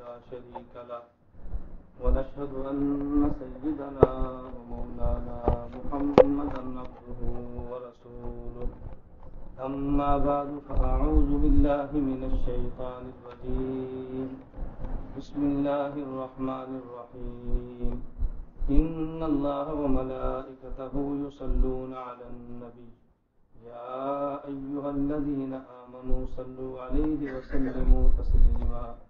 لا شريك له. ونشهد أن سيدنا ومولانا محمدا عبده ورسوله. أما بعد فأعوذ بالله من الشيطان الرجيم. بسم الله الرحمن الرحيم. إن الله وملائكته يصلون على النبي. يا أيها الذين آمنوا صلوا عليه وسلموا تسليما.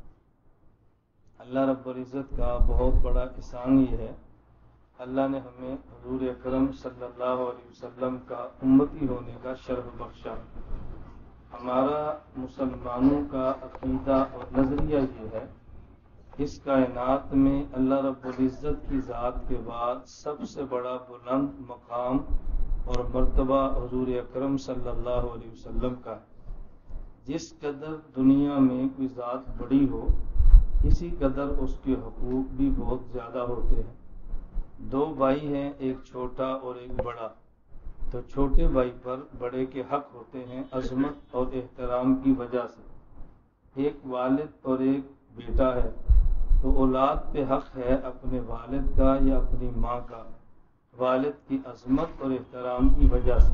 اللہ رب العزت کا بہت بڑا احسان یہ ہے۔ اللہ نے ہمیں حضور اکرم صلی اللہ علیہ وسلم کا امتی ہونے کا شرف بخشا۔ ہمارا مسلمانوں کا عقیدہ اور نظریہ یہ ہے، اس کائنات میں اللہ رب العزت کی ذات کے بعد سب سے بڑا بلند مقام اور مرتبہ حضور اکرم صلی اللہ علیہ وسلم کا جس قدر دنیا میں کوئی ذات بڑی ہو اسی قدر اس کے حقوق بھی بہت زیادہ ہوتے ہیں۔ دو بھائی ہیں، ایک چھوٹا اور ایک بڑا۔ تو چھوٹے بھائی پر بڑے کے حق ہوتے ہیں عظمت اور احترام کی وجہ سے۔ ایک والد اور ایک بیٹا ہے۔ تو اولاد پہ حق ہے اپنے والد کا یا اپنی ماں کا۔ والد کی عظمت اور احترام کی وجہ سے۔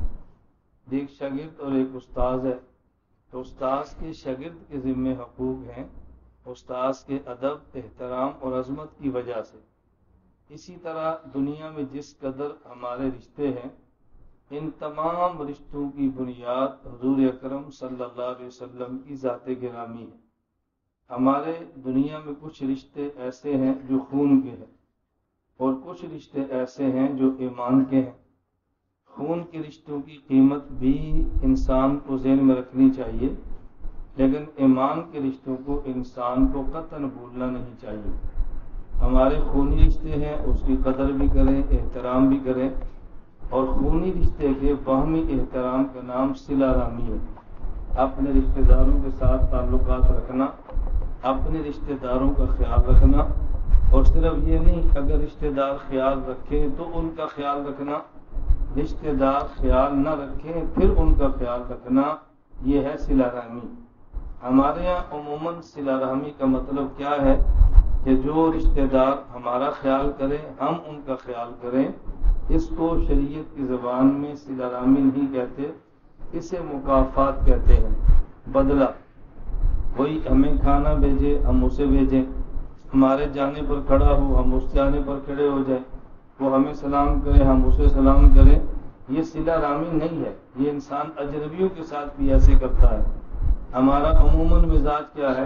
ایک شاگرد اور ایک استاذ ہے۔ تو استاذ کے شاگرد کے ذمے حقوق ہیں۔ استاذ کے ادب، احترام اور عظمت کی وجہ سے۔ اسی طرح دنیا میں جس قدر ہمارے رشتے ہیں، ان تمام رشتوں کی بنیاد حضور اکرم صلی اللہ علیہ وسلم کی ذات گرامی ہے۔ ہمارے دنیا میں کچھ رشتے ایسے ہیں جو خون کے ہیں اور کچھ رشتے ایسے ہیں جو ایمان کے ہیں۔ خون کے رشتوں کی قیمت بھی انسان کو ذہن میں رکھنی چاہیے لیکن ایمان کے رشتوں کو انسان کو قطن بھولنا نہیں چاہیے۔ ہمارے خونی رشتے ہیں، اس کی قدر بھی کریں، احترام بھی کریں۔ اور خونی رشتے کے باہمی احترام کا نام سلا رامی ہے۔ اپنے رشتہ داروں کے ساتھ تعلقات رکھنا، اپنے رشتہ داروں کا خیال رکھنا۔ اور صرف یہ نہیں، اگر رشتہ دار خیال رکھیں تو ان کا خیال رکھنا۔ رشتہ دار خیال نہ رکھیں پھر ان کا خیال رکھنا۔ یہ ہے سلا رحمی ہمارے یہاں عموماً سلا رحمی کا مطلب کیا ہے کہ جو رشتہ دار ہمارا خیال کرے ہم ان کا خیال کریں، اس کو شریعت کی زبان میں سلا رحمی نہیں کہتے، اسے مقافات کہتے ہیں۔ بدلہ کوئی ہمیں کھانا بھیجے ہم اسے بھیجیں۔ ہمارے جانے پر کھڑا ہو، ہم اس جانے پر کھڑے ہو جائیں۔ وہ ہمیں سلام کرے، ہم اسے سلام کریں۔ یہ سلا رامی نہیں ہے، یہ انسان اجنبیوں کے ساتھ بھی ایسے کرتا ہے۔ ہمارا عموماً مزاج کیا ہے؟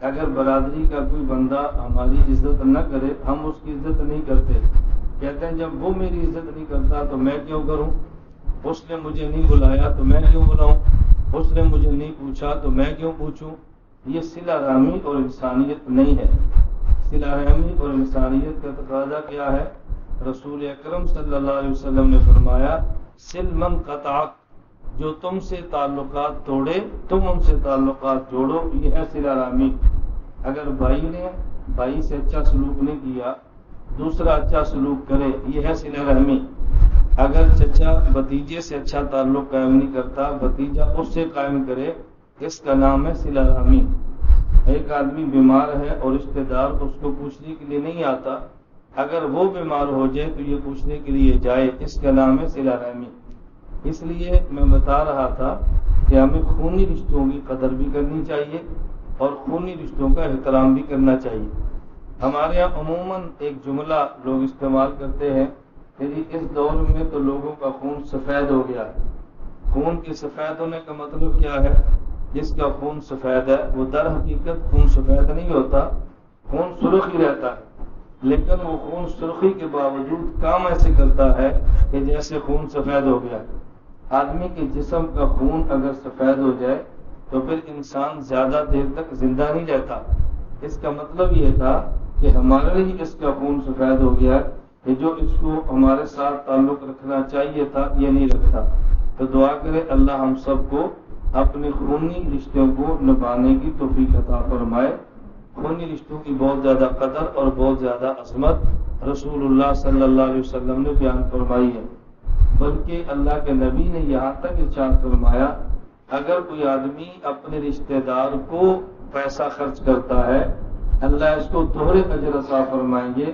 اگر برادری کا کوئی بندہ ہماری عزت نہ کرے، ہم اس کی عزت نہیں کرتے۔ کہتے ہیں، جب وہ میری عزت نہیں کرتا تو میں کیوں کروں؟ اس نے مجھے نہیں بلایا تو میں کیوں بلاؤں؟ اس نے مجھے نہیں پوچھا تو میں کیوں پوچھوں؟ یہ سلا رامی اور انسانیت نہیں ہے۔ سلا رحمی اور انسانیت کا تقاضا کیا ہے؟ رسول اکرم صلی اللہ علیہ وسلم نے فرمایا، سل من قطع جو تم سے تعلقات توڑے، تم ان سے تعلقات جوڑو، یہ ہے سلا رامی اگر بھائی نے بھائی سے اچھا سلوک نہیں کیا، دوسرا اچھا سلوک کرے، یہ ہے سلا رحمی اگر چچا بتیجے سے اچھا تعلق قائم نہیں کرتا بتیجا اس سے قائم کرے، اس کا نام ہے سلا رحمی ایک آدمی بیمار ہے اور رشتے دار اس کو پوچھنے کے لیے نہیں آتا، اگر وہ بیمار ہو جائے تو یہ پوچھنے کے لیے جائے، اس کا نام ہے سلا رحمی اس لیے میں بتا رہا تھا کہ ہمیں خونی رشتوں کی قدر بھی کرنی چاہیے اور خونی رشتوں کا احترام بھی کرنا چاہیے۔ ہمارے یہاں عموماً ایک جملہ لوگ استعمال کرتے ہیں کہ اس دور میں تو لوگوں کا خون سفید ہو گیا۔ ہے خون کے سفید ہونے کا مطلب کیا ہے؟ جس کا خون سفید ہے، وہ در حقیقت خون سفید نہیں ہوتا، خون سرخ ہی رہتا ہے۔ لیکن وہ خون سرخی کے باوجود کام ایسے کرتا ہے کہ جیسے خون سفید ہو گیا۔ آدمی کے جسم کا خون اگر سفید ہو جائے تو پھر انسان زیادہ دیر تک زندہ نہیں رہتا۔ اس کا مطلب یہ تھا کہ ہمارے ہی اس کا خون سفید ہو گیا کہ جو اس کو ہمارے ساتھ تعلق رکھنا چاہیے تھا یہ نہیں رکھتا۔ تو دعا کرے اللہ ہم سب کو اپنے خونی رشتوں کو نبھانے کی توفیق عطا فرمائے۔ خونی رشتوں کی بہت زیادہ قدر اور بہت زیادہ عظمت رسول اللہ صلی اللہ علیہ وسلم نے بیان فرمائی ہے۔ بلکہ اللہ کے نبی نے یہاں تک ارشاد فرمایا، اگر کوئی آدمی اپنے رشتہ دار کو پیسہ خرچ کرتا ہے، اللہ اس کو دوہرے اجر عطا فرمائیں گے۔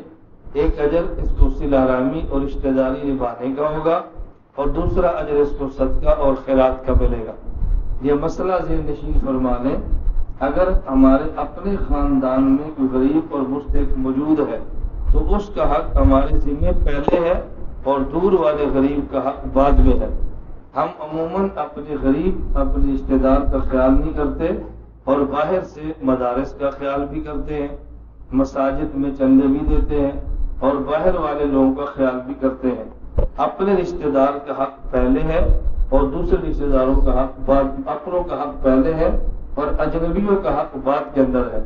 ایک اجر اس کو سلارامی اور رشتہ داری نبھانے کا ہوگا اور دوسرا اجر اس کو صدقہ اور خیرات کا ملے گا۔ یہ مسئلہ ذہن نشین فرما لیں۔ اگر ہمارے اپنے خاندان میں کوئی غریب اور مستق موجود ہے، تو اس کا حق ہمارے ذمے پہلے ہے۔ اور دور والے غریب کا حق بعد میں ہے۔ ہم عموماً اپنے غریب، اپنے رشتے دار کا خیال نہیں کرتے اور باہر سے مدارس کا خیال بھی کرتے ہیں، مساجد میں چندے بھی دیتے ہیں اور باہر والے لوگوں کا خیال بھی کرتے ہیں۔ اپنے رشتے دار کا حق پہلے ہے اور دوسرے رشتے داروں کا حق بعد، اپنوں کا حق پہلے ہے اور اجنبیوں کا حق بعد کے اندر ہے۔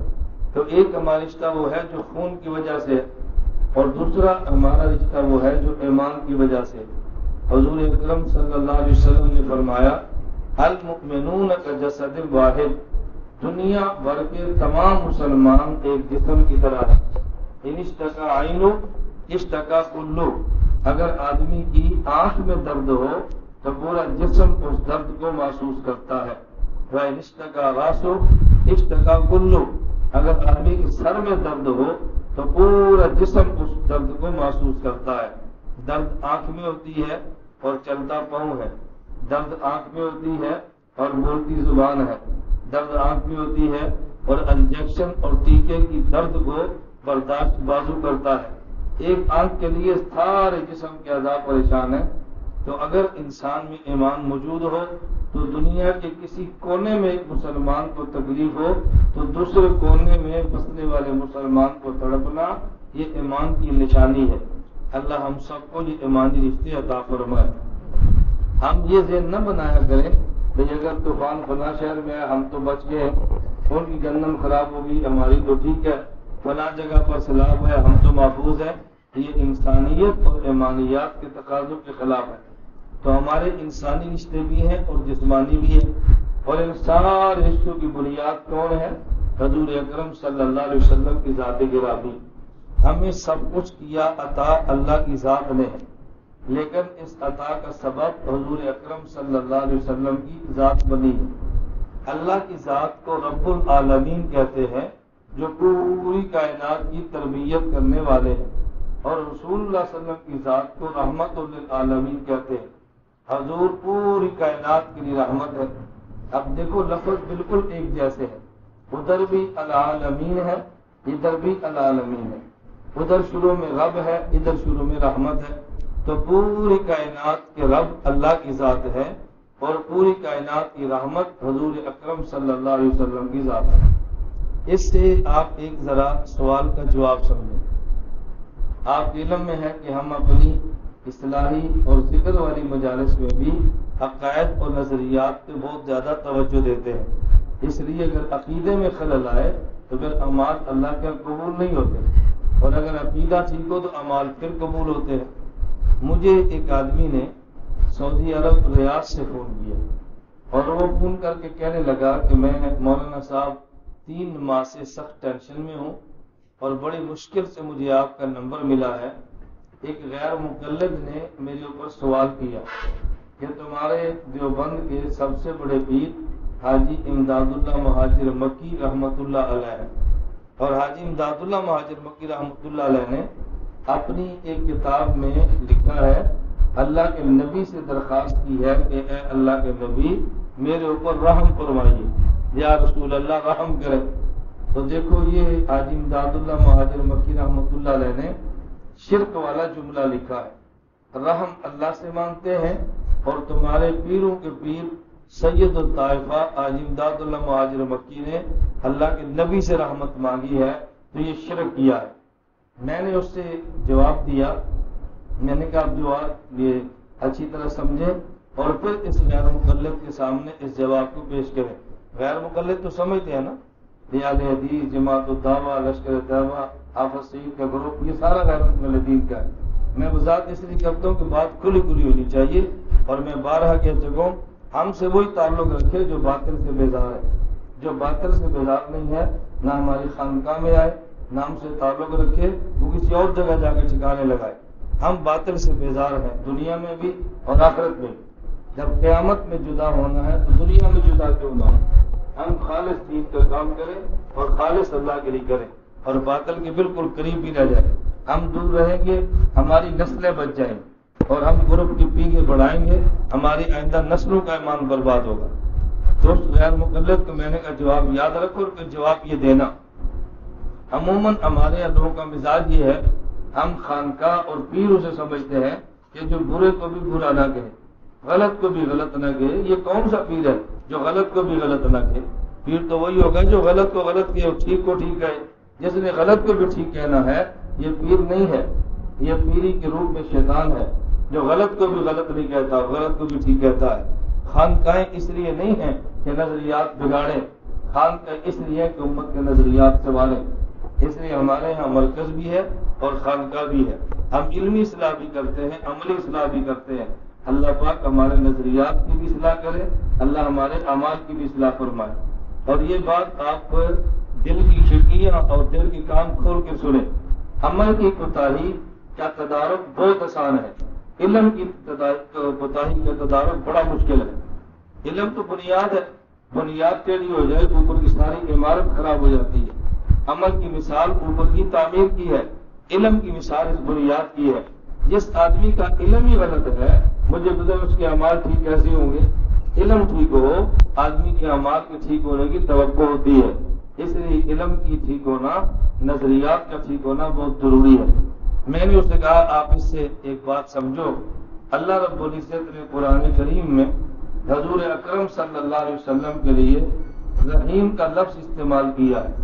تو ایک ہمارا رشتہ وہ ہے جو خون کی وجہ سے اور دوسرا ہمارا رشتہ وہ ہے جو ایمان کی وجہ سے۔ حضور اکرم صلی اللہ علیہ وسلم نے فرمایا المؤمنون کا جسد واحد؟ دنیا بھر کے تمام مسلمان ایک جسم کی طرح ہے اشتقا آئینو اشتقا کلو۔ اگر آدمی کی آنکھ میں درد ہو، تو پورا جسم اس درد کو محسوس کرتا ہے۔ وہ کا راسو اشتقا کلو۔ اگر آدمی کے سر میں درد ہو تو پورا جسم اس درد کو محسوس کرتا ہے۔ درد آنکھ میں ہوتی ہے اور چلتا پاؤں ہے۔ درد آنکھ میں ہوتی ہے اور بولتی زبان ہے۔ درد آنکھ میں ہوتی ہے اور انجیکشن اور ٹیکے کی درد کو برداشت بازو کرتا ہے۔ ایک آنکھ کے لیے سارے جسم کے اعضاء پریشان ہے تو اگر انسان میں ایمان موجود ہو، تو دنیا کے کسی کونے میں ایک مسلمان کو تکلیف ہو، تو دوسرے کونے میں بسنے والے مسلمان کو تڑپنا، یہ ایمان کی نشانی ہے۔ اللہ ہم سب کو یہ ایمانی رشتے عطا فرمائے۔ ہم یہ ذہن نہ بنایا کریں کہ اگر طوفان فلاں شہر میں ہم تو بچ گئے ان کی گندم خراب ہوگی، ہماری تو ٹھیک ہے۔ فلاں جگہ پر سیلاب ہے، ہم تو محفوظ ہیں۔ یہ انسانیت اور ایمانیات کے تقاضوں کے خلاف ہے۔ تو ہمارے انسانی رشتے بھی ہیں اور جسمانی بھی ہیں۔ اور ان سارے رشتوں کی بنیاد کون ہے؟ حضور اکرم صلی اللہ علیہ وسلم کی ذات گرابی ہمیں سب کچھ کیا عطا اللہ کی ذات نے۔ ہے لیکن اس عطا کا سبب حضور اکرم صلی اللہ علیہ وسلم کی ذات بنی ہے۔ اللہ کی ذات کو رب العالمین کہتے ہیں، جو پوری کائنات کی تربیت کرنے والے ہیں۔ اور رسول اللہ صلی اللہ علیہ وسلم کی ذات کو رحمت للعالمین کہتے ہیں۔ حضور پوری کائنات کے لیے رحمت ہے اب دیکھو لفظ بالکل ایک جیسے ہے۔ ادھر بھی العالمین ہے، ادھر بھی العالمین ہے۔ ادھر شروع میں رب ہے، ادھر شروع میں رحمت ہے۔ تو پوری کائنات کے رب اللہ کی ذات ہے اور پوری کائنات کی رحمت حضور اکرم صلی اللہ علیہ وسلم کی ذات ہے۔ اس سے آپ ایک ذرا سوال کا جواب سمجھیں۔ آپ علم میں ہے کہ ہم اپنی اصلاحی اور ذکر والی مجالس میں بھی عقائد اور نظریات پہ بہت زیادہ توجہ دیتے ہیں۔ اس لیے اگر عقیدے میں خلل آئے تو پھر امال اللہ کے ہاں قبول نہیں ہوتے۔ اور اگر عقیدہ ٹھیک ہو تو امال پھر قبول ہوتے ہیں۔ مجھے ایک آدمی نے سعودی عرب ریاض سے فون کیا اور وہ فون کر کے کہنے لگا کہ میں مولانا صاحب تین ماہ سے سخت ٹینشن میں ہوں اور بڑی مشکل سے مجھے آپ کا نمبر ملا ہے۔ ایک غیر مقلد نے میرے اوپر سوال کیا کہ تمہارے دیوبند کے سب سے بڑے پیر حاجی امداد اللہ مہاجر مکی رحمت اللہ علیہ اور حاجی امداد اللہ مہاجر مکی رحمت اللہ علیہ نے اپنی ایک کتاب میں لکھا ہے، اللہ کے نبی سے درخواست کی ہے کہ اے اللہ کے نبی، میرے اوپر رحم فرمائیے۔ یا رسول اللہ، رحم کرے۔ تو دیکھو، یہ حاجی امداد اللہ مہاجر مکی رحمۃ اللہ علیہ نے شرک والا جملہ لکھا ہے۔ رحم اللہ سے مانگتے ہیں اور تمہارے پیروں کے پیر سید الطائفہ حاجی امداد اللہ، مہاجر مکی نے اللہ کے نبی سے رحمت مانگی ہے، تو یہ شرک کیا ہے؟ میں نے اس سے جواب دیا۔ میں نے کہا جواب یہ اچھی طرح سمجھے اور پھر اس غیر مقلد کے سامنے اس جواب کو پیش کریں۔ غیر مقلد تو سمجھتے ہیں نا؟ ریال حدیث، جماعت الدعوا لشکر طیبہ آفت سعید کا گروپ یہ سارا غیر مقلدین کا ہے۔ میں وضاحت اس لیے کرتا ہوں کہ بات کھلی کھلی ہونی چاہیے اور میں بارہ کہہ چکا ہوں ہم سے وہی تعلق رکھے جو باطل سے بیزار ہے۔ جو باطل سے بیزار نہیں ہے، نہ ہماری خانقاہ میں آئے، نہ ہم سے تعلق رکھے، وہ کسی اور جگہ جا کے ٹھکانے لگائے۔ ہم باطل سے بیزار ہیں، دنیا میں بھی اور آخرت میں بھی۔ جب قیامت میں جدا ہونا ہے تو دنیا میں جدا کیوں نہ ہو؟ ہم خالص دین کا کام کریں اور خالص اللہ کے لیے کریں۔ اور باطل کے بالکل قریب بھی رہ جائیں۔ ہم دور رہیں گے، ہماری نسلیں بچ جائیں۔ اور ہم گروپ کی پیگے بڑھائیں گے، ہماری آئندہ نسلوں کا ایمان برباد ہوگا۔ دوست غیر مقلد کو میں نے کا جواب یاد رکھو اور جواب یہ دینا۔ عموماً ہمارے لوگوں کا مزاج یہ ہے، ہم خانقاہ اور پیروں سے سمجھتے ہیں کہ جو برے کو بھی برا نہ کہے، غلط کو بھی غلط نہ کہے۔ یہ کون سا پیر ہے جو غلط کو بھی غلط نہ کہے؟ پیر تو وہی ہوگا جو غلط کو غلط کہے ٹھیک کو ٹھیک کہے۔ جس نے غلط کو بھی ٹھیک کہنا ہے، یہ پیر نہیں ہے۔ یہ پیری کے روپ میں شیطان ہے۔ جو غلط کو بھی غلط نہیں کہتا، غلط کو بھی ٹھیک کہتا ہے۔ خانقاہیں اس لیے نہیں ہیں کہ نظریات بگاڑے خان کا اس لیے کہ امت کے نظریات سنبھالیں اس لیے ہمارے یہاں مرکز بھی ہے اور خانقاہ بھی ہے۔ ہم علمی اصلاح بھی کرتے ہیں، عملی اصلاح بھی کرتے ہیں۔ اللہ پاک ہمارے نظریات کی بھی اصلاح کرے۔ اللہ ہمارے اعمال کی بھی اصلاح فرمائے۔ اور یہ بات آپ دل کی کھڑکیاں اور دل کی کام کھول کے سنیں۔ عمل کی کوتاہی کا تدارک بہت آسان ہے۔ علم کی کوتاہی کا تدارک بڑا مشکل ہے۔ علم تو بنیاد ہے۔ بنیاد ٹیڑھی ہو جائے تو اوپر کی ساری عمارت خراب ہو جاتی ہے۔ عمل کی مثال اوپر کی تعمیر کی ہے۔ علم کی مثال اس بنیاد کی ہے۔ جس آدمی کا علم ہی غلط ہے، مجھے گزر اس کے امال ٹھیک کیسے ہوں گے۔ علم ٹھیک ہو، آدمی کے امال کے ٹھیک ہونے کی توقع ہوتی ہے۔ اس لیے علم کی ٹھیک ہونا، نظریات کا ٹھیک ہونا بہت ضروری ہے۔ میں نے اسے کہا، آپ اس سے ایک بات سمجھو۔ اللہ رب العزت نے قرآن کریم میں حضور اکرم صلی اللہ علیہ وسلم کے لیے رحیم کا لفظ استعمال کیا ہے۔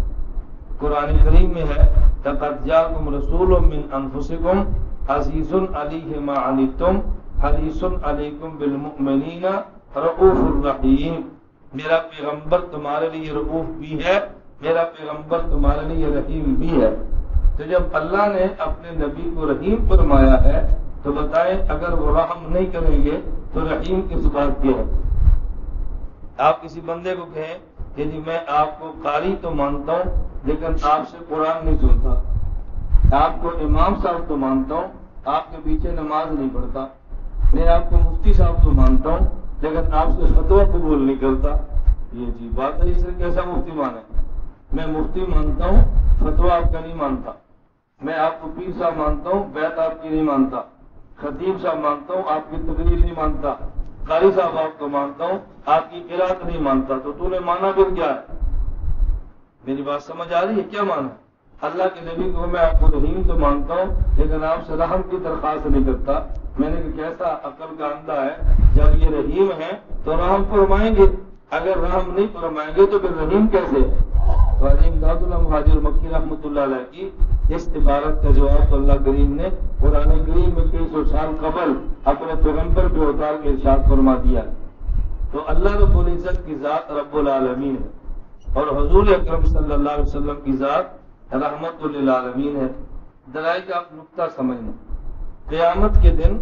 قرآن کریم میں ہے تقدم رسول من انفسکم عزیز علیہ ما عنتم حریص علیکم بالمؤمنین رؤوف الرحیم۔ میرا پیغمبر تمہارے لیے رؤوف بھی ہے۔ میرا پیغمبر تمہارے لیے رحیم بھی ہے۔ تو جب اللہ نے اپنے نبی کو رحیم فرمایا ہے، تو بتائیں اگر وہ رحم نہیں کریں گے، تو رحیم کس بات کی ہے؟ آپ کسی بندے کو کہیں کہ جی میں آپ کو قاری تو مانتا ہوں، لیکن آپ سے قرآن نہیں سنتا۔ آپ کو امام صاحب تو مانتا ہوں، آپ کے پیچھے نماز نہیں پڑھتا۔ میں آپ کو مفتی صاحب تو مانتا ہوں، لیکن آپ سے فتوا قبول نہیں کرتا۔ یہ جی بات ہے، اس سے کیسا مفتی مانے؟ میں مفتی مانتا ہوں فتوا آپ کا نہیں مانتا۔ میں آپ کو پیر صاحب مانتا ہوں، بیت آپ کی نہیں مانتا۔ خطیب صاحب مانتا ہوں، آپ کی تقریر نہیں مانتا۔ قاری صاحب آپ کو مانتا ہوں، آپ کی قرآت نہیں مانتا۔ تو تو نے مانا پھر کیا ہے؟ میری بات سمجھ آ رہی ہے؟ کیا مانا؟ اللہ کے نبی کو میں آپ کو رحیم تو مانتا ہوں، لیکن آپ سے رحم کی درخواست نہیں کرتا۔ میں نے کیسا عقل کا اندھا ہے؟ جب یہ رحیم ہے تو رحم فرمائیں گے۔ اگر رحم نہیں فرمائیں گے تو پھر رحیم کیسے؟ رحیم داد اللہ حاضر مکی رحمۃ اللہ علیہ کی اس عبارت کا جواب اللہ کریم نے قرآن کریم میں کئی سو سال قبل اپنے پیغمبر کے اتار کے ارشاد فرما دیا۔ تو اللہ رب العزت کی ذات رب العالمین ہے اور حضور اکرم صلی اللہ علیہ وسلم کی ذات رحمت للعالمین ہے۔ درائی کا آپ نقطہ سمجھنا۔ قیامت کے دن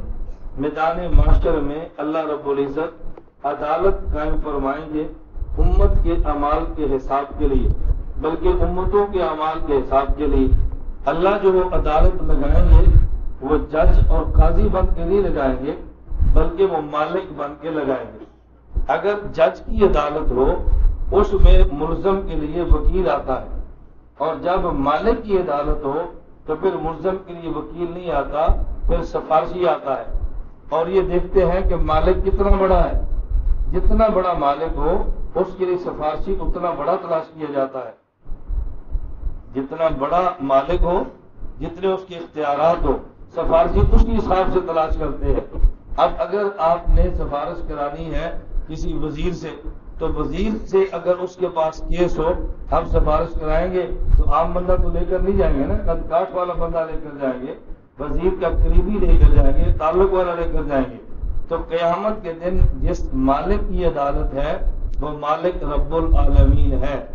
میدان معاشر میں اللہ رب العزت عدالت قائم فرمائیں گے امت کے اعمال کے حساب کے لیے۔ بلکہ امتوں کے اعمال کے حساب کے لیے اللہ جو وہ عدالت لگائیں گے، وہ جج اور قاضی بن کے نہیں لگائیں گے، بلکہ وہ مالک بن کے لگائیں گے۔ اگر جج کی عدالت ہو، اس میں ملزم کے لیے وکیل آتا ہے۔ اور جب مالک کی عدالت ہو، تو پھر ملزم کے لیے وکیل نہیں آتا، پھر سفارشی آتا ہے۔ اور یہ دیکھتے ہیں کہ مالک کتنا بڑا ہے۔ جتنا بڑا مالک ہو، اس کے لیے سفارشی اتنا بڑا تلاش کیا جاتا ہے۔ جتنا بڑا مالک ہو، جتنے اس کے اختیارات ہو، سفارشی اس کے حساب سے تلاش کرتے ہیں۔ اب اگر آپ نے سفارش کرانی ہے کسی وزیر سے، تو وزیر سے اگر اس کے پاس کیس ہو، ہم سفارش کرائیں گے، تو عام بندہ تو لے کر نہیں جائیں گے نا؟ کد کاٹ والا بندہ لے کر جائیں گے، وزیر کا قریبی لے کر جائیں گے، تعلق والا لے کر جائیں گے۔ تو قیامت کے دن جس مالک کی عدالت ہے، وہ مالک رب العالمین ہے۔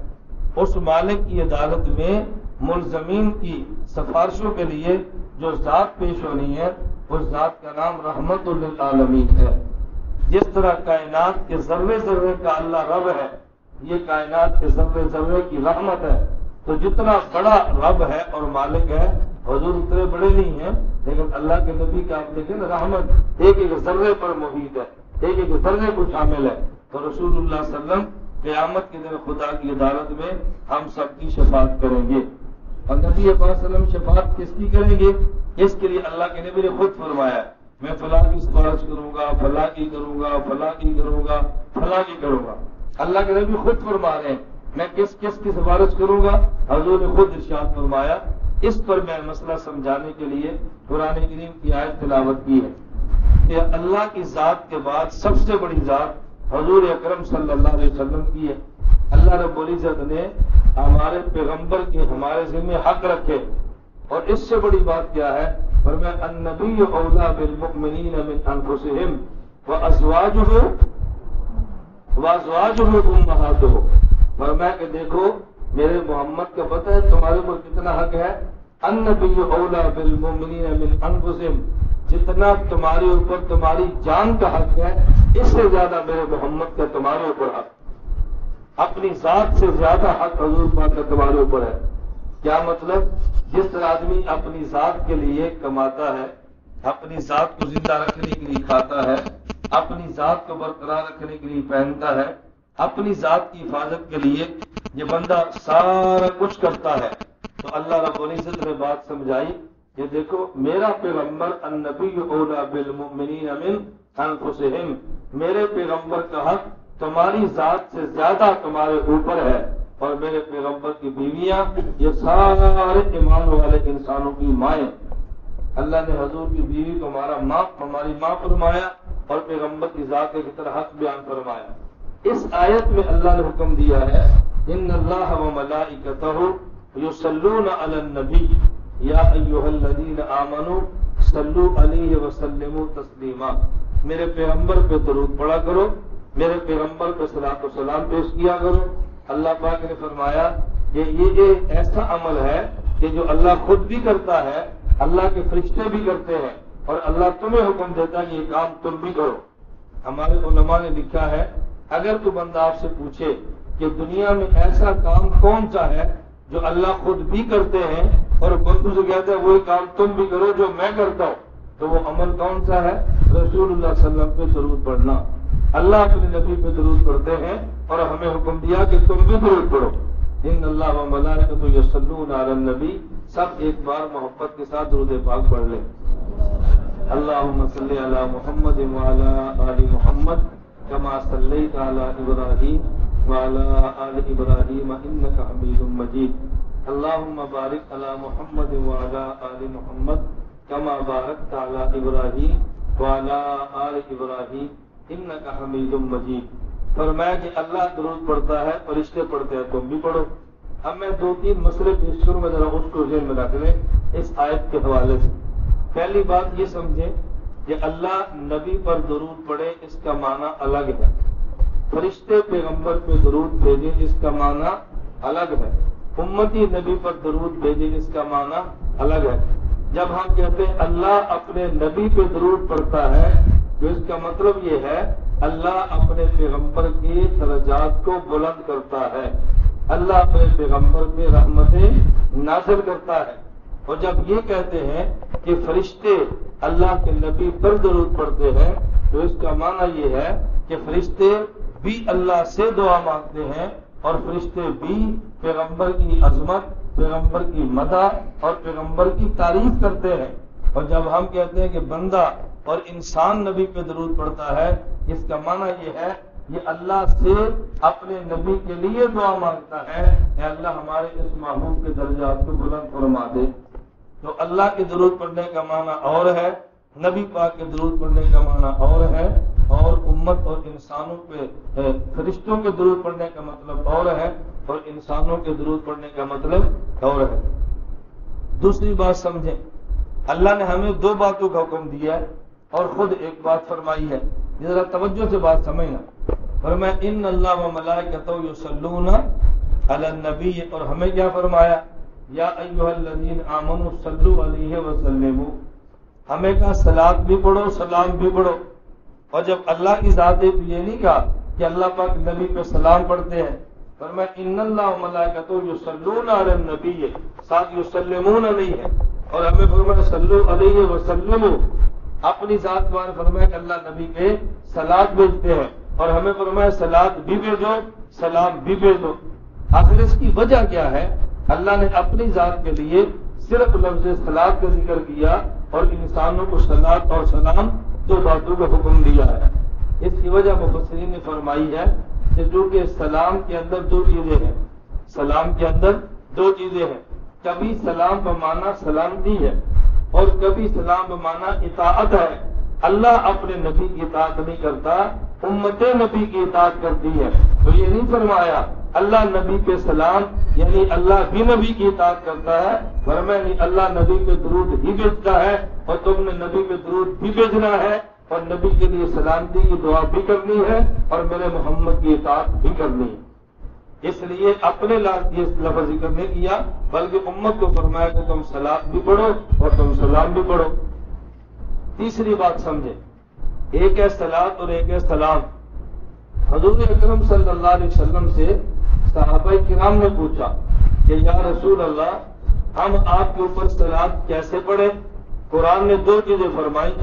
اس مالک کی عدالت میں ملزمین کی سفارشوں کے لیے جو ذات پیش ہونی ہے، اس ذات کا نام رحمت للعالمین ہے۔ جس طرح کائنات کے ذرے ذرے کا اللہ رب ہے، یہ کائنات کے ذرے ذرے کی رحمت ہے۔ تو جتنا بڑا رب ہے اور مالک ہے، حضور اتنے بڑے نہیں ہیں، لیکن اللہ کے نبی کا آپ دیکھیں نا رحمت ایک ایک ذرے پر محیط ہے، ایک ایک ذرے کو شامل ہے۔ تو رسول اللہ صلی اللہ علیہ وسلم قیامت کے دن خدا کی عدالت میں ہم سب کی شفاعت کریں گے۔ اور نبی وسلم شفاعت کس کی کریں گے؟ اس کے لیے اللہ کے نبی نے خود فرمایا میں فلاں کی سفارش کروں گا، فلاں کی کروں گا، فلاں کی کروں گا، فلاں کی کروں گا۔ اللہ کے نبی خود فرما رہے ہیں، میں کس کس کی سفارش کروں گا؟ حضور نے خود ارشاد فرمایا، اس پر میں مسئلہ سمجھانے کے لیے قرآن کریم کی آیت تلاوت کی ہے کہ اللہ کی ذات کے بعد سب سے بڑی ذات حضور اکرم صلی اللہ علیہ وسلم کی ہے۔ اللہ رب العزت نے ہمارے پیغمبر کے ہمارے ذمہ حق رکھے۔ اور اس سے بڑی بات کیا ہے؟ پر میں النبی اولا بالمؤمنین من انفسهم وازواجه وازواجه امهاته پر میں کہ دیکھو، میرے محمد کا پتہ ہے تمہارے اوپر کتنا حق ہے۔ النبی اولا بالمؤمنین من انفسهم جتنا تمہارے اوپر تمہاری جان کا حق ہے، اس سے زیادہ میرے محمد کا تمہارے اوپر حق۔ اپنی ذات سے زیادہ حق حضور پاک کا تمہارے اوپر ہے۔ کیا مطلب؟ جس طرح آدمی اپنی ذات کے لیے کماتا ہے، اپنی ذات کو زندہ رکھنے کے لیے کھاتا ہے، اپنی ذات کو برقرار رکھنے کے لیے پہنتا ہے، اپنی ذات کی حفاظت کے لیے یہ بندہ سارا کچھ کرتا ہے۔ تو اللہ رب العزت نے بات سمجھائی کہ دیکھو، میرا پیغمبر النبی اولا بالمؤمنین من انفسہم، میرے پیغمبر کا حق تمہاری ذات سے زیادہ تمہارے اوپر ہے اور میرے پیغمبر کی بیویاں، یہ سارے ایمان والے انسانوں کی مائیں اللہ نے حضور کی بیوی کو ہمارا ماں ہماری ماں فرمایا اور پیغمبر کی ذات کی طرح حق بیان فرمایا۔ اس آیت میں اللہ نے حکم دیا ہے، ان اللہ و ملائکتہ یصلون علی النبی. یا ایھا الذین آمنوا صلو علیہ وسلموا تسلیما. میرے پیغمبر پہ درود پڑا کرو، میرے پیغمبر پہ صلاۃ و سلام پیش کیا کرو. اللہ پاک نے فرمایا کہ یہ ایک ایسا عمل ہے کہ جو اللہ خود بھی کرتا ہے، اللہ کے فرشتے بھی کرتے ہیں اور اللہ تمہیں حکم دیتا ہے کہ یہ کام تم بھی کرو۔ ہمارے علماء نے لکھا ہے، اگر تو بندہ آپ سے پوچھے کہ دنیا میں ایسا کام کون سا ہے جو اللہ خود بھی کرتے ہیں اور بندو سے کہتے ہیں وہی کام تم بھی کرو جو میں کرتا ہوں۔ تو وہ عمل کون سا ہے؟ رسول اللہ صلی اللہ علیہ وسلم پہ ضرور پڑھنا۔ اللہ اپنے نبی پہ درود پڑھتے ہیں اور ہمیں حکم دیا کہ تم بھی درود پڑھو۔ ان اللہ و ملائکۃ یصلون علی النبی۔ سب ایک بار محبت کے ساتھ درود پاک پڑھ لیں۔ اللهم صل علی محمد وعلى آل محمد كما صليت على ابراهيم وعلى آل ابراهيم انك حميد مجيد. اللهم بارك على محمد وعلى آل محمد كما باركت على ابراهيم وعلى آل ابراهيم ان کا حمید فرمایا کہ اللہ درود پڑھتا ہے، فرشتے پڑھتے ہیں، تم بھی پڑھو۔ اب میں دو تین مسئلے پیش کروں میں ذرا اس کو ذہن میں رکھ لیں، اس آیت کے حوالے سے۔ پہلی بات یہ سمجھیں کہ اللہ نبی پر درود پڑھے، اس کا معنی الگ ہے۔ فرشتے پیغمبر پہ درود بھیجے اس کا معنی الگ ہے۔ امتی نبی پر درود بھیجے اس کا معنی الگ ہے۔ جب ہم کہتے ہیں اللہ اپنے نبی پہ درود پڑھتا ہے، تو اس کا مطلب یہ ہے، اللہ اپنے پیغمبر کی درجات کو بلند کرتا ہے۔ اللہ اپنے پیغمبر پہ رحمتیں نازل کرتا ہے۔ اور جب یہ کہتے ہیں کہ فرشتے اللہ کے نبی پر درود پڑتے ہیں، تو اس کا معنی یہ ہے کہ فرشتے بھی اللہ سے دعا مانگتے ہیں اور فرشتے بھی پیغمبر کی عظمت، پیغمبر کی مدد اور پیغمبر کی تعریف کرتے ہیں۔ اور جب ہم کہتے ہیں کہ بندہ اور انسان نبی پہ درود پڑتا ہے، اس کا معنی یہ ہے، یہ اللہ سے اپنے نبی کے لیے دعا مانگتا ہے۔ کہ اللہ، ہمارے اس محبوب کے درجات کو بلند فرما دے۔ تو اللہ کی ضرورت پڑنے کا معنی اور ہے، نبی پاک کے درود پڑھنے کا معنی اور ہے۔ اور امت اور انسانوں پہ فرشتوں کے درود پڑھنے کا مطلب اور ہے اور انسانوں کے درود پڑھنے کا مطلب اور ہے۔ دوسری بات سمجھیں، اللہ نے ہمیں دو باتوں کا حکم دیا ہے اور خود ایک بات فرمائی ہے۔ ذرا توجہ سے بات سمجھنا فرمایا، ان اللہ و ملائکتو یصلون علی النبی، اور ہمیں کیا فرمایا؟ یا ایوہ الذین آمنوا صلو علیہ وسلموا۔ ہمیں کہا سلاد بھی پڑھو، سلام بھی پڑھو۔ اور جب اللہ کی ذات ہے تو یہ نہیں کہا کہ اللہ پاک نبی پہ سلام پڑھتے ہیں پر میں ان اللہ ملائکتو یصلون علی النبی، ساتھ یسلمون نہیں ہے اور ہمیں فرمایا، صلو علیہ وسلم اپنی ذات بار فرمایا کہ اللہ نبی پہ سلاد بھیجتے ہیں۔ اور ہمیں فرمایا، سلاد بھی بھیجو، سلام بھی بھیجو۔ آخر اس کی وجہ کیا ہے؟ اللہ نے اپنی ذات کے لیے صرف لفظ سلاد کا ذکر کیا اور انسانوں کو سلاد اور سلام دو باتوں کا حکم دیا ہے۔ اس کی وجہ مبصرین نے فرمائی ہے کہ جو کہ سلام کے اندر دو چیزیں ہیں۔ سلام کے اندر دو چیزیں ہیں۔ کبھی سلام بمانا سلامتی ہے اور کبھی سلام بمانا اطاعت ہے۔ اللہ اپنے نبی کی اطاعت نہیں کرتا، امت نبی کی اطاعت کرتی ہے۔ تو یہ نہیں فرمایا اللہ نبی پہ سلام یعنی اللہ بھی نبی کی اطاعت کرتا ہے فرمایا یعنی اللہ نبی پہ درود ہی بیچتا ہے اور تم نے نبی پہ درود بھی بیچنا ہے اور نبی کے لیے سلامتی کی دعا بھی کرنی ہے اور میرے محمد کی اطاعت بھی کرنی ہے۔ اس لیے اپنے یہ لفظ ذکر نہیں کیا، بلکہ امت کو فرمایا کہ تم سلاد بھی پڑھو اور تم سلام بھی پڑھو۔ تیسری بات سمجھے، ایک ہے سلاد اور ایک ہے سلام۔ حضور اکرم صلی اللہ علیہ وسلم سے صحابہ کرام نے پوچھا کہ یا رسول اللہ، ہم آپ کے اوپر سلاد کیسے پڑھیں؟ قرآن نے دو چیزیں فرمائی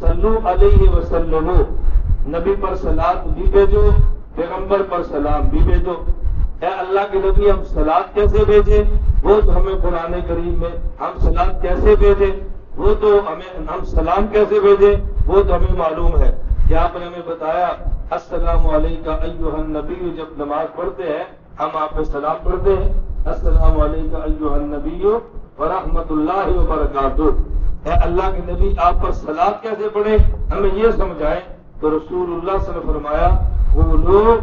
صلو علیہ وسلم نبی پر سلاد بھی بھیجو، پیغمبر پر سلام بھی بھیجو۔ اے اللہ کے نبی، ہم سلاد کیسے بھیجے وہ تو ہمیں قرآن کریم میں ہم سلاد کیسے بھیجے وہ تو ہمیں ہم سلام کیسے بھیجے وہ تو ہمیں معلوم ہے۔ کہ آپ نے ہمیں بتایا، السلام علیکم ایوہ النبی، جب نماز پڑھتے ہیں ہم آپ پہ سلام پڑھتے ہیں۔ السلام علیکم ایوہ النبی ورحمۃ اللہ وبرکاتہ۔ اے اللہ کے نبی، آپ پر سلاد کیسے پڑھے ہمیں یہ سمجھائیں تو رسول اللہ صلی اللہ علیہ وسلم فرمایا، قولوا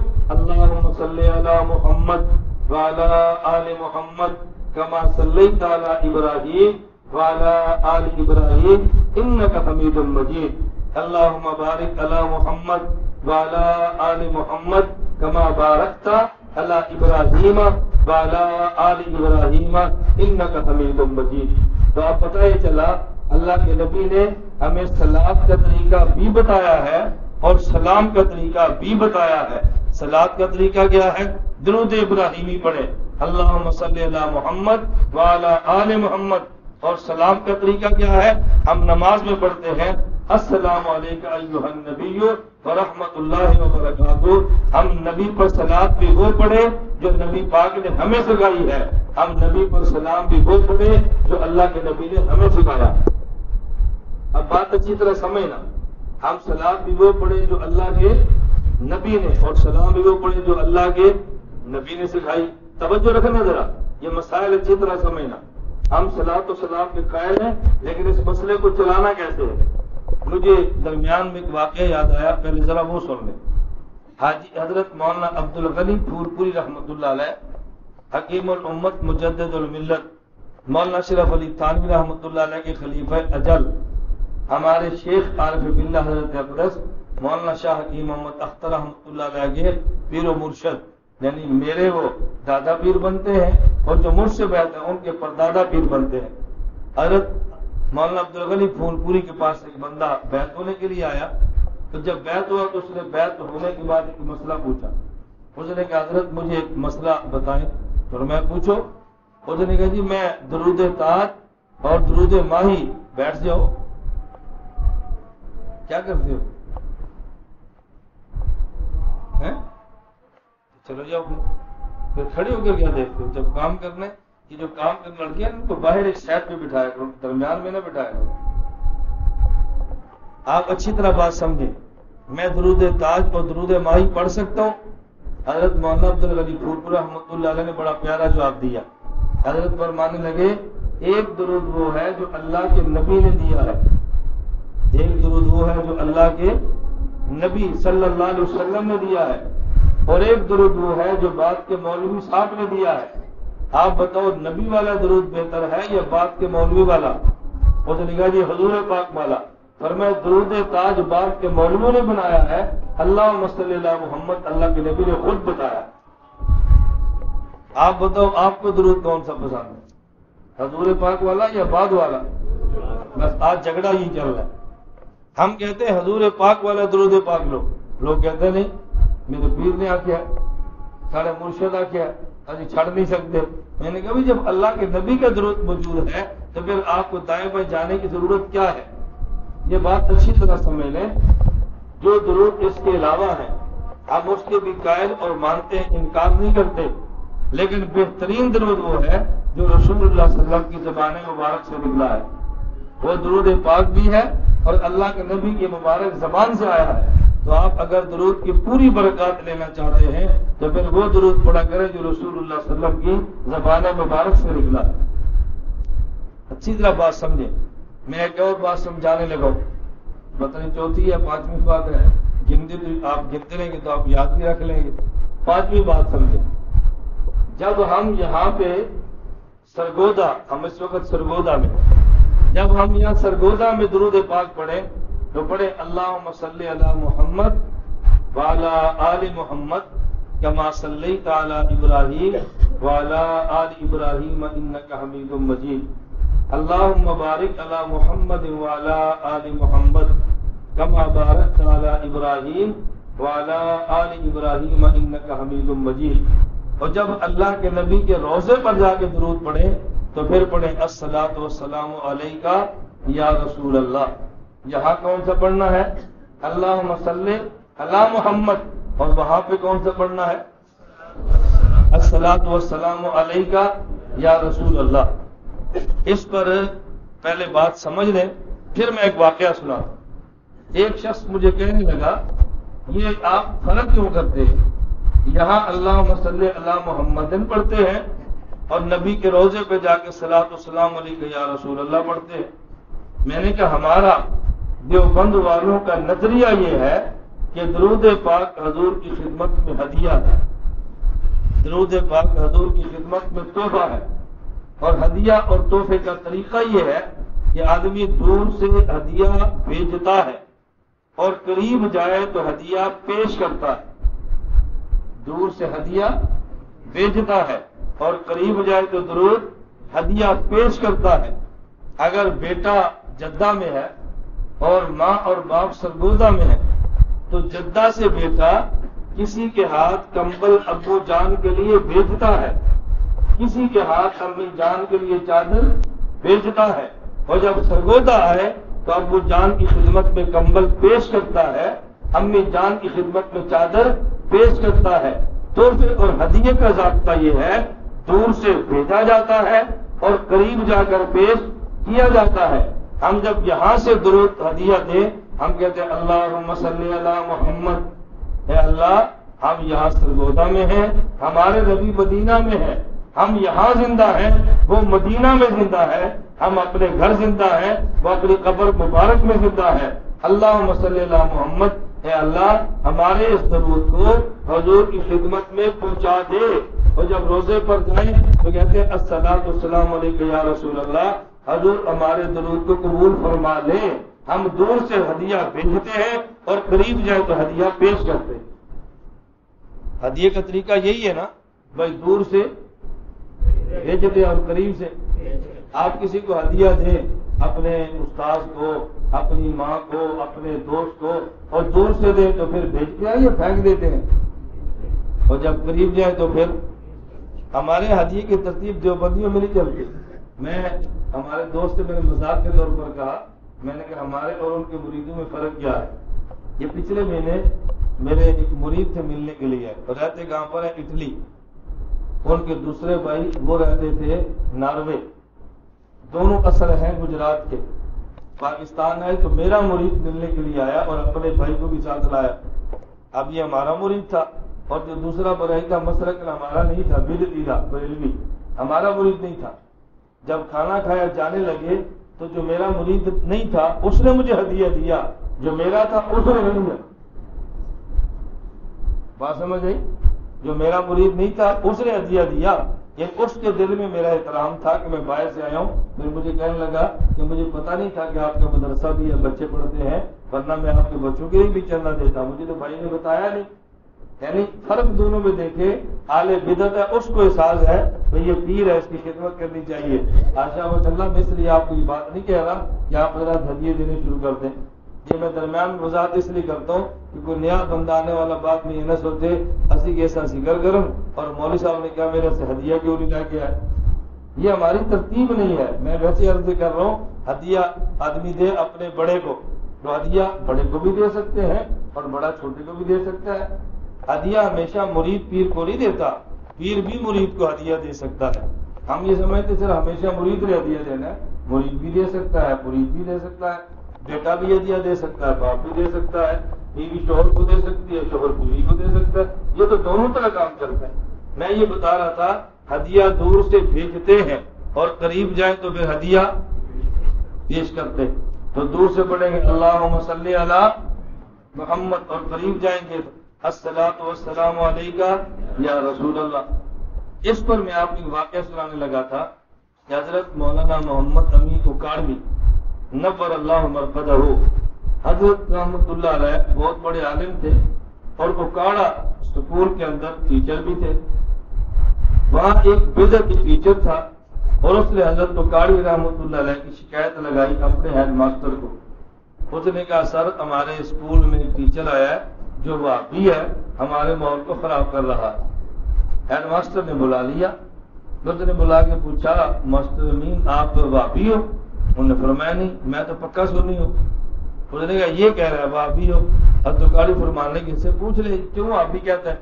محمد وعلى آل محمد كما صليت على إبراهيم وعلى آل إبراهيم إنك حميد مجيد اللهم بارك على محمد وعلى آل محمد كما باركت على إبراهيم وعلى آل إبراهيم إنك حميد مجيد تو آپ پتہ یہ چلا، اللہ کے نبی نے ہمیں سلاد کا طریقہ بھی بتایا ہے اور سلام کا طریقہ بھی بتایا ہے۔ سلاد کا طریقہ کیا ہے؟ درود ابراہیمی پڑھے اللہ صلی اللہ محمد آل محمد۔ اور سلام کا طریقہ کیا ہے؟ ہم نماز میں پڑھتے ہیں۔ السلام علیکم نبی ورحمۃ اللہ وبرکاتہ۔ ہم نبی پر سلاد بھی وہ پڑھے جو نبی پاک نے ہمیں سکھائی ہے۔ ہم نبی پر سلام بھی وہ پڑھے جو اللہ کے نبی نے ہمیں سکھایا اب بات اچھی طرح سمجھنا۔ ہم سلام بھی وہ پڑھے جو اللہ کے نبی نے، اور سلام بھی وہ پڑھے جو اللہ کے نبی نے سکھائی توجہ رکھنا ذرا، یہ مسائل اچھی طرح سمجھنا۔ ہم سلام تو سلام کے قائل ہیں، لیکن اس مسئلے کو چلانا کیسے ہے؟ مجھے درمیان میں ایک واقعہ یاد آیا، پہلے ذرا وہ سن لیں۔ حاجی حضرت مولانا عبد الغنی پور پوری رحمۃ اللہ علیہ، حکیم الامت مجدد الملت، مولانا شرف علی تانوی رحمۃ اللہ علیہ کے خلیفہ اجل، ہمارے شیخ عارف بلّہ حضرت اقدس، مولانا شاہ حکیم محمد اختر رحمۃ اللہ علیہ کے پیر و مرشد یعنی میرے وہ دادا پیر بنتے ہیں اور جو مرشد بیت ہیں، ان کے پردادا پیر بنتے ہیں۔ حضرت مولانا عبد الغلی پھول پوری کے پاس ایک بندہ بیت ہونے کے لیے آیا تو جب بیت ہوا تو اس نے بیت ہونے کے بعد ایک مسئلہ پوچھا۔ اس نے کہا، حضرت مجھے ایک مسئلہ بتائیں۔ تو میں پوچھو اس نے کہا جی میں درود تاج اور درود ماہی بیٹھ جاؤ۔ کیا کرتے ہو؟ چلو جاؤ پھر۔ پھر کھڑے ہو کر کیا دیکھتے ہو؟ جب کام کرنے یہ جو کام کرنے لڑکیاں ان کو باہر ایک سائڈ پہ بٹھایا کرو، درمیان میں نہ بٹھایا کرو۔ آپ اچھی طرح بات سمجھیں۔ میں درود تاج اور درود ماہی پڑھ سکتا ہوں۔ حضرت مولانا عبد الغلی پھول رحمۃ اللہ علیہ نے بڑا پیارا جواب دیا۔ حضرت فرمانے لگے، ایک درود وہ ہے جو اللہ کے نبی نے دیا ہے۔ ایک درود وہ ہے جو اللہ کے نبی صلی اللہ علیہ وسلم نے دیا ہے۔ اور ایک درود وہ ہے جو بات کے مولوی صاحب نے دیا ہے۔ آپ بتاؤ نبی والا درود بہتر ہے یا بات کے مولوی والا؟ وہ تو لکھا جی حضور پاک والا۔ پر میں درود تاج بات کے مولویوں نے بنایا ہے۔ اللہ مسل اللہ محمد، اللہ کے نبی نے خود بتایا۔ آپ بتاؤ آپ کو درود کون سا پسند ہے؟ حضور پاک والا یا بعد والا؟ بس آج جھگڑا ہی چل رہا ہے۔ ہم کہتے ہیں حضور پاک والا درود پاک لو۔ لوگ کہتے نہیں، میرے پیر نے آ کیا سارے مرشد آ کیا ابھی چھڑ نہیں سکتے۔ یعنی میں نے کہا جب اللہ کے نبی کا درود موجود ہے، تو پھر آپ کو دائیں بائیں جانے کی ضرورت کیا ہے؟ یہ بات اچھی طرح سمجھ لیں۔ جو درود اس کے علاوہ ہے ہم اس کے بھی قائل اور مانتے ہیں، انکار نہیں کرتے۔ لیکن بہترین درود وہ ہے جو رسول اللہ صلی اللہ علیہ وسلم کی زبان مبارک سے نکلا ہے۔ وہ درود پاک بھی ہے اور اللہ کے نبی کی مبارک زبان سے آیا ہے۔ تو آپ اگر درود کی پوری برکات لینا چاہتے ہیں، تو پھر وہ درود پڑا کریں جو رسول اللہ صلی اللہ علیہ وسلم کی زبان مبارک سے نکلا۔ اچھی طرح بات سمجھیں۔ میں ایک اور بات سمجھانے لگا پتہ نہیں چوتھی یا پانچویں بات ہے۔ گنتی آپ گنتے رہیں گے تو آپ یاد بھی رکھ لیں گے۔ پانچویں بات سمجھیں۔ جب ہم یہاں پہ سرگودا، ہم اس وقت سرگودا میں۔ جب ہم یہاں سرگودا میں درود پاک پڑھیں تو پڑھے اللہ مسلی علی محمد والا آل محمد کما صلی تعالی ابراہیم والا آل ابراہیم انکا حمید مجید. اللہ مبارک علی محمد والا آل محمد کما بارک تعالی ابراہیم والا آل ابراہیم انکا حمید مجید. اور جب اللہ کے نبی کے روزے پر جا کے درود پڑھیں تو پھر پڑھیں السلاۃ وسلام علیہ کا یا رسول اللہ. یہاں کون سا پڑھنا ہے؟ اللہ مسلم اللہ محمد۔ اور وہاں پہ کون سا پڑھنا ہے؟ السلاۃ وسلام علیہ کا یا رسول اللہ۔ اس پر پہلے بات سمجھ لیں، پھر میں ایک واقعہ سنا۔ ایک شخص مجھے کہنے لگا، یہ آپ فرق کیوں کرتے ہیں؟ یہاں اللہ مسل اللہ محمد پڑھتے ہیں اور نبی کے روزے پہ جا کے سلاۃ السلام علیہ یا رسول اللہ پڑھتے ہیں۔ میں نے کہا، ہمارا دیوبند والوں کا نظریہ یہ ہے کہ درود پاک حضور کی خدمت میں ہدیہ ہے۔ درود پاک حضور کی خدمت میں تحفہ ہے۔ اور ہدیہ اور تحفے کا طریقہ یہ ہے کہ آدمی دور سے ہدیہ بھیجتا ہے اور قریب جائے تو ہدیہ پیش کرتا ہے۔ دور سے ہدیہ بیچتا ہے اور قریب جائے تو درود ہدیہ پیش کرتا ہے۔ اگر بیٹا جدہ میں ہے اور ماں اور باپ سرگودا میں ہے تو جدہ سے بیٹا کسی کے ہاتھ کمبل ابو جان کے لیے بیچتا ہے۔ کسی کے ہاتھ امی جان کے لیے چادر بیچتا ہے۔ اور جب سرگودا آئے تو ابو جان کی خدمت میں کمبل پیش کرتا ہے۔ امی جان کی خدمت میں چادر پیش کرتا ہے۔ تحفے اور ہدیے کا ضابطہ یہ ہے، دور سے بھیجا جاتا ہے اور قریب جا کر پیش کیا جاتا ہے۔ ہم جب یہاں سے درود ہدیہ دیں، ہم کہتے ہیں اللہ صلی اللہ محمد۔ اے اللہ، ہم یہاں سرگودا میں ہیں، ہمارے نبی مدینہ میں ہیں۔ ہم یہاں زندہ ہیں، وہ مدینہ میں زندہ ہے۔ ہم اپنے گھر زندہ ہیں، وہ اپنی قبر مبارک میں زندہ ہے۔ اللہ صلی اللہ محمد۔ اے اللہ، ہمارے اس درود کو حضور کی خدمت میں پہنچا دے۔ اور جب روزے پر جائیں تو کہتے ہیں السلام السلام علیکم یا رسول اللہ۔ حضور ہمارے درود کو قبول فرما لیں۔ ہم دور سے ہدیہ بھیجتے ہیں اور قریب جائے تو ہدیہ پیش کرتے ہیں۔ ہدیے کا طریقہ یہی ہے نا، بھائی دور سے بھیجتے اور قریب سے۔ آپ کسی کو ہدیہ دیں اپنے استاد کو، اپنی ماں کو، اپنے دوست کو اور دور سے دیں تو پھر بھیجتے ہیں یا پھینک دیتے ہیں۔ اور جب قریب جائے تو پھر ہمارے ہدیے کی ترتیب جو بندیوں میں نہیں چلتی۔ میں ہمارے دوست سے میں نے مزاق کے طور پر کہا، میں نے کہا، ہمارے اور ان کے مریدوں میں فرق کیا ہے؟ یہ پچھلے مہینے میرے ایک مرید تھے ملنے کے لیے اور رہتے گاؤں پر ہے؟ اٹلی۔ ان کے دوسرے بھائی وہ رہتے تھے ناروے۔ دونوں اثر ہیں گجرات کے۔ پاکستان آئے تو میرا مرید ملنے کے لیے آیا اور اپنے بھائی کو بھی ساتھ لایا۔ اب یہ ہمارا مرید تھا اور جو دوسرا برائی تھا مسرک ہمارا نہیں تھا بدتی تھا بریلوی۔ ہمارا مرید نہیں تھا۔ جب کھانا کھایا جانے لگے تو جو میرا مرید نہیں تھا، اس نے مجھے ہدیہ دیا۔ جو میرا تھا، اس نے نہیں دیا۔ بات سمجھ آئی؟ جو میرا مرید نہیں تھا، اس نے ہدیہ دیا۔ یہ اس کے دل میں میرا احترام تھا کہ میں باہر سے آیا ہوں۔ پھر مجھے کہنے لگا کہ مجھے پتا نہیں تھا کہ آپ کا مدرسہ بھی ہے بچے پڑھتے ہیں، ورنہ میں آپ کے بچوں کے بھی چلنا دیتا۔ مجھے تو بھائی نے بتایا نہیں۔ یعنی فرق دونوں میں دیکھے آل بدت ہے، اس کو احساس ہے کہ یہ پیر ہے، اس کی خدمت کرنی چاہیے۔ آشا و اللہ میں اس لیے آپ کو یہ بات نہیں کہہ رہا کہ آپ ذرا ہدیے دینے شروع کر دیں۔ یہ میں درمیان وضاحت اس لیے کرتا ہوں کہ کوئی نیا بندہ آنے والا بات میں یہ نہ سوچے، اسی کیسا سکر گرم اور مولوی صاحب نے کہا، میرے سے ہدیہ کیوں نہیں لا کے آئے؟ یہ ہماری ترتیب نہیں ہے۔ میں ویسے عرض کر رہا ہوں، ہدیہ آدمی دے اپنے بڑے کو۔ تو ہدیہ بڑے کو بھی دے سکتے ہیں اور بڑا چھوٹے کو بھی دے سکتا ہے۔ ہدیہ ہمیشہ مرید پیر کو نہیں دیتا، پیر بھی مرید کو ہدیہ دے سکتا ہے۔ ہم یہ سمجھتے سر ہمیشہ مرید نے ہدیہ دینا ہے۔ مرید بھی دے سکتا ہے، مرید بھی دے سکتا ہے۔ بیٹا بھی ہدیہ دے سکتا ہے، باپ بھی دے سکتا ہے۔ بیوی شوہر کو دے سکتی ہے، شوہر بیوی کو دے سکتا ہے۔ یہ تو دونوں طرح کام چلتا ہے۔ میں یہ بتا رہا تھا، ہدیہ دور سے بھیجتے ہیں اور قریب جائیں تو پھر ہدیہ پیش کرتے تو دور سے پڑھیں گے اللہ مسلی محمد اور قریب جائیں گے۔ السلام والسلام علیکہ یا رسول اللہ۔ اس پر میں آپ کو واقعہ سنانے لگا تھا کہ حضرت مولانا محمد امی اکاڑوی نبر اللہ مرفدہ ہو۔ حضرت رحمت اللہ علیہ بہت بڑے عالم تھے اور اکاڑا سکول کے اندر ٹیچر بھی تھے۔ وہاں ایک بدت ٹیچر تھا اور اس نے حضرت اکاڑی رحمت اللہ علیہ کی شکایت لگائی اپنے ہیڈ ماسٹر کو۔ اس نے کہا، سر، ہمارے اسکول میں ٹیچر آیا ہے۔ جو واپی ہے، ہمارے ماحول کو خراب کر رہا ہے۔ ہیڈ ماسٹر نے بلا لیا۔ اس نے بلا کے پوچھا، ماسٹر امین، آپ واپی ہو؟ انہوں نے فرمایا، نہیں، میں تو پکا سنی ہوں۔ اس نے کہا، یہ کہہ رہا ہے واپی ہو؟ اب تو گاڑی فرمانے کی اس سے پوچھ لے، کیوں آپ بھی کہتا ہے؟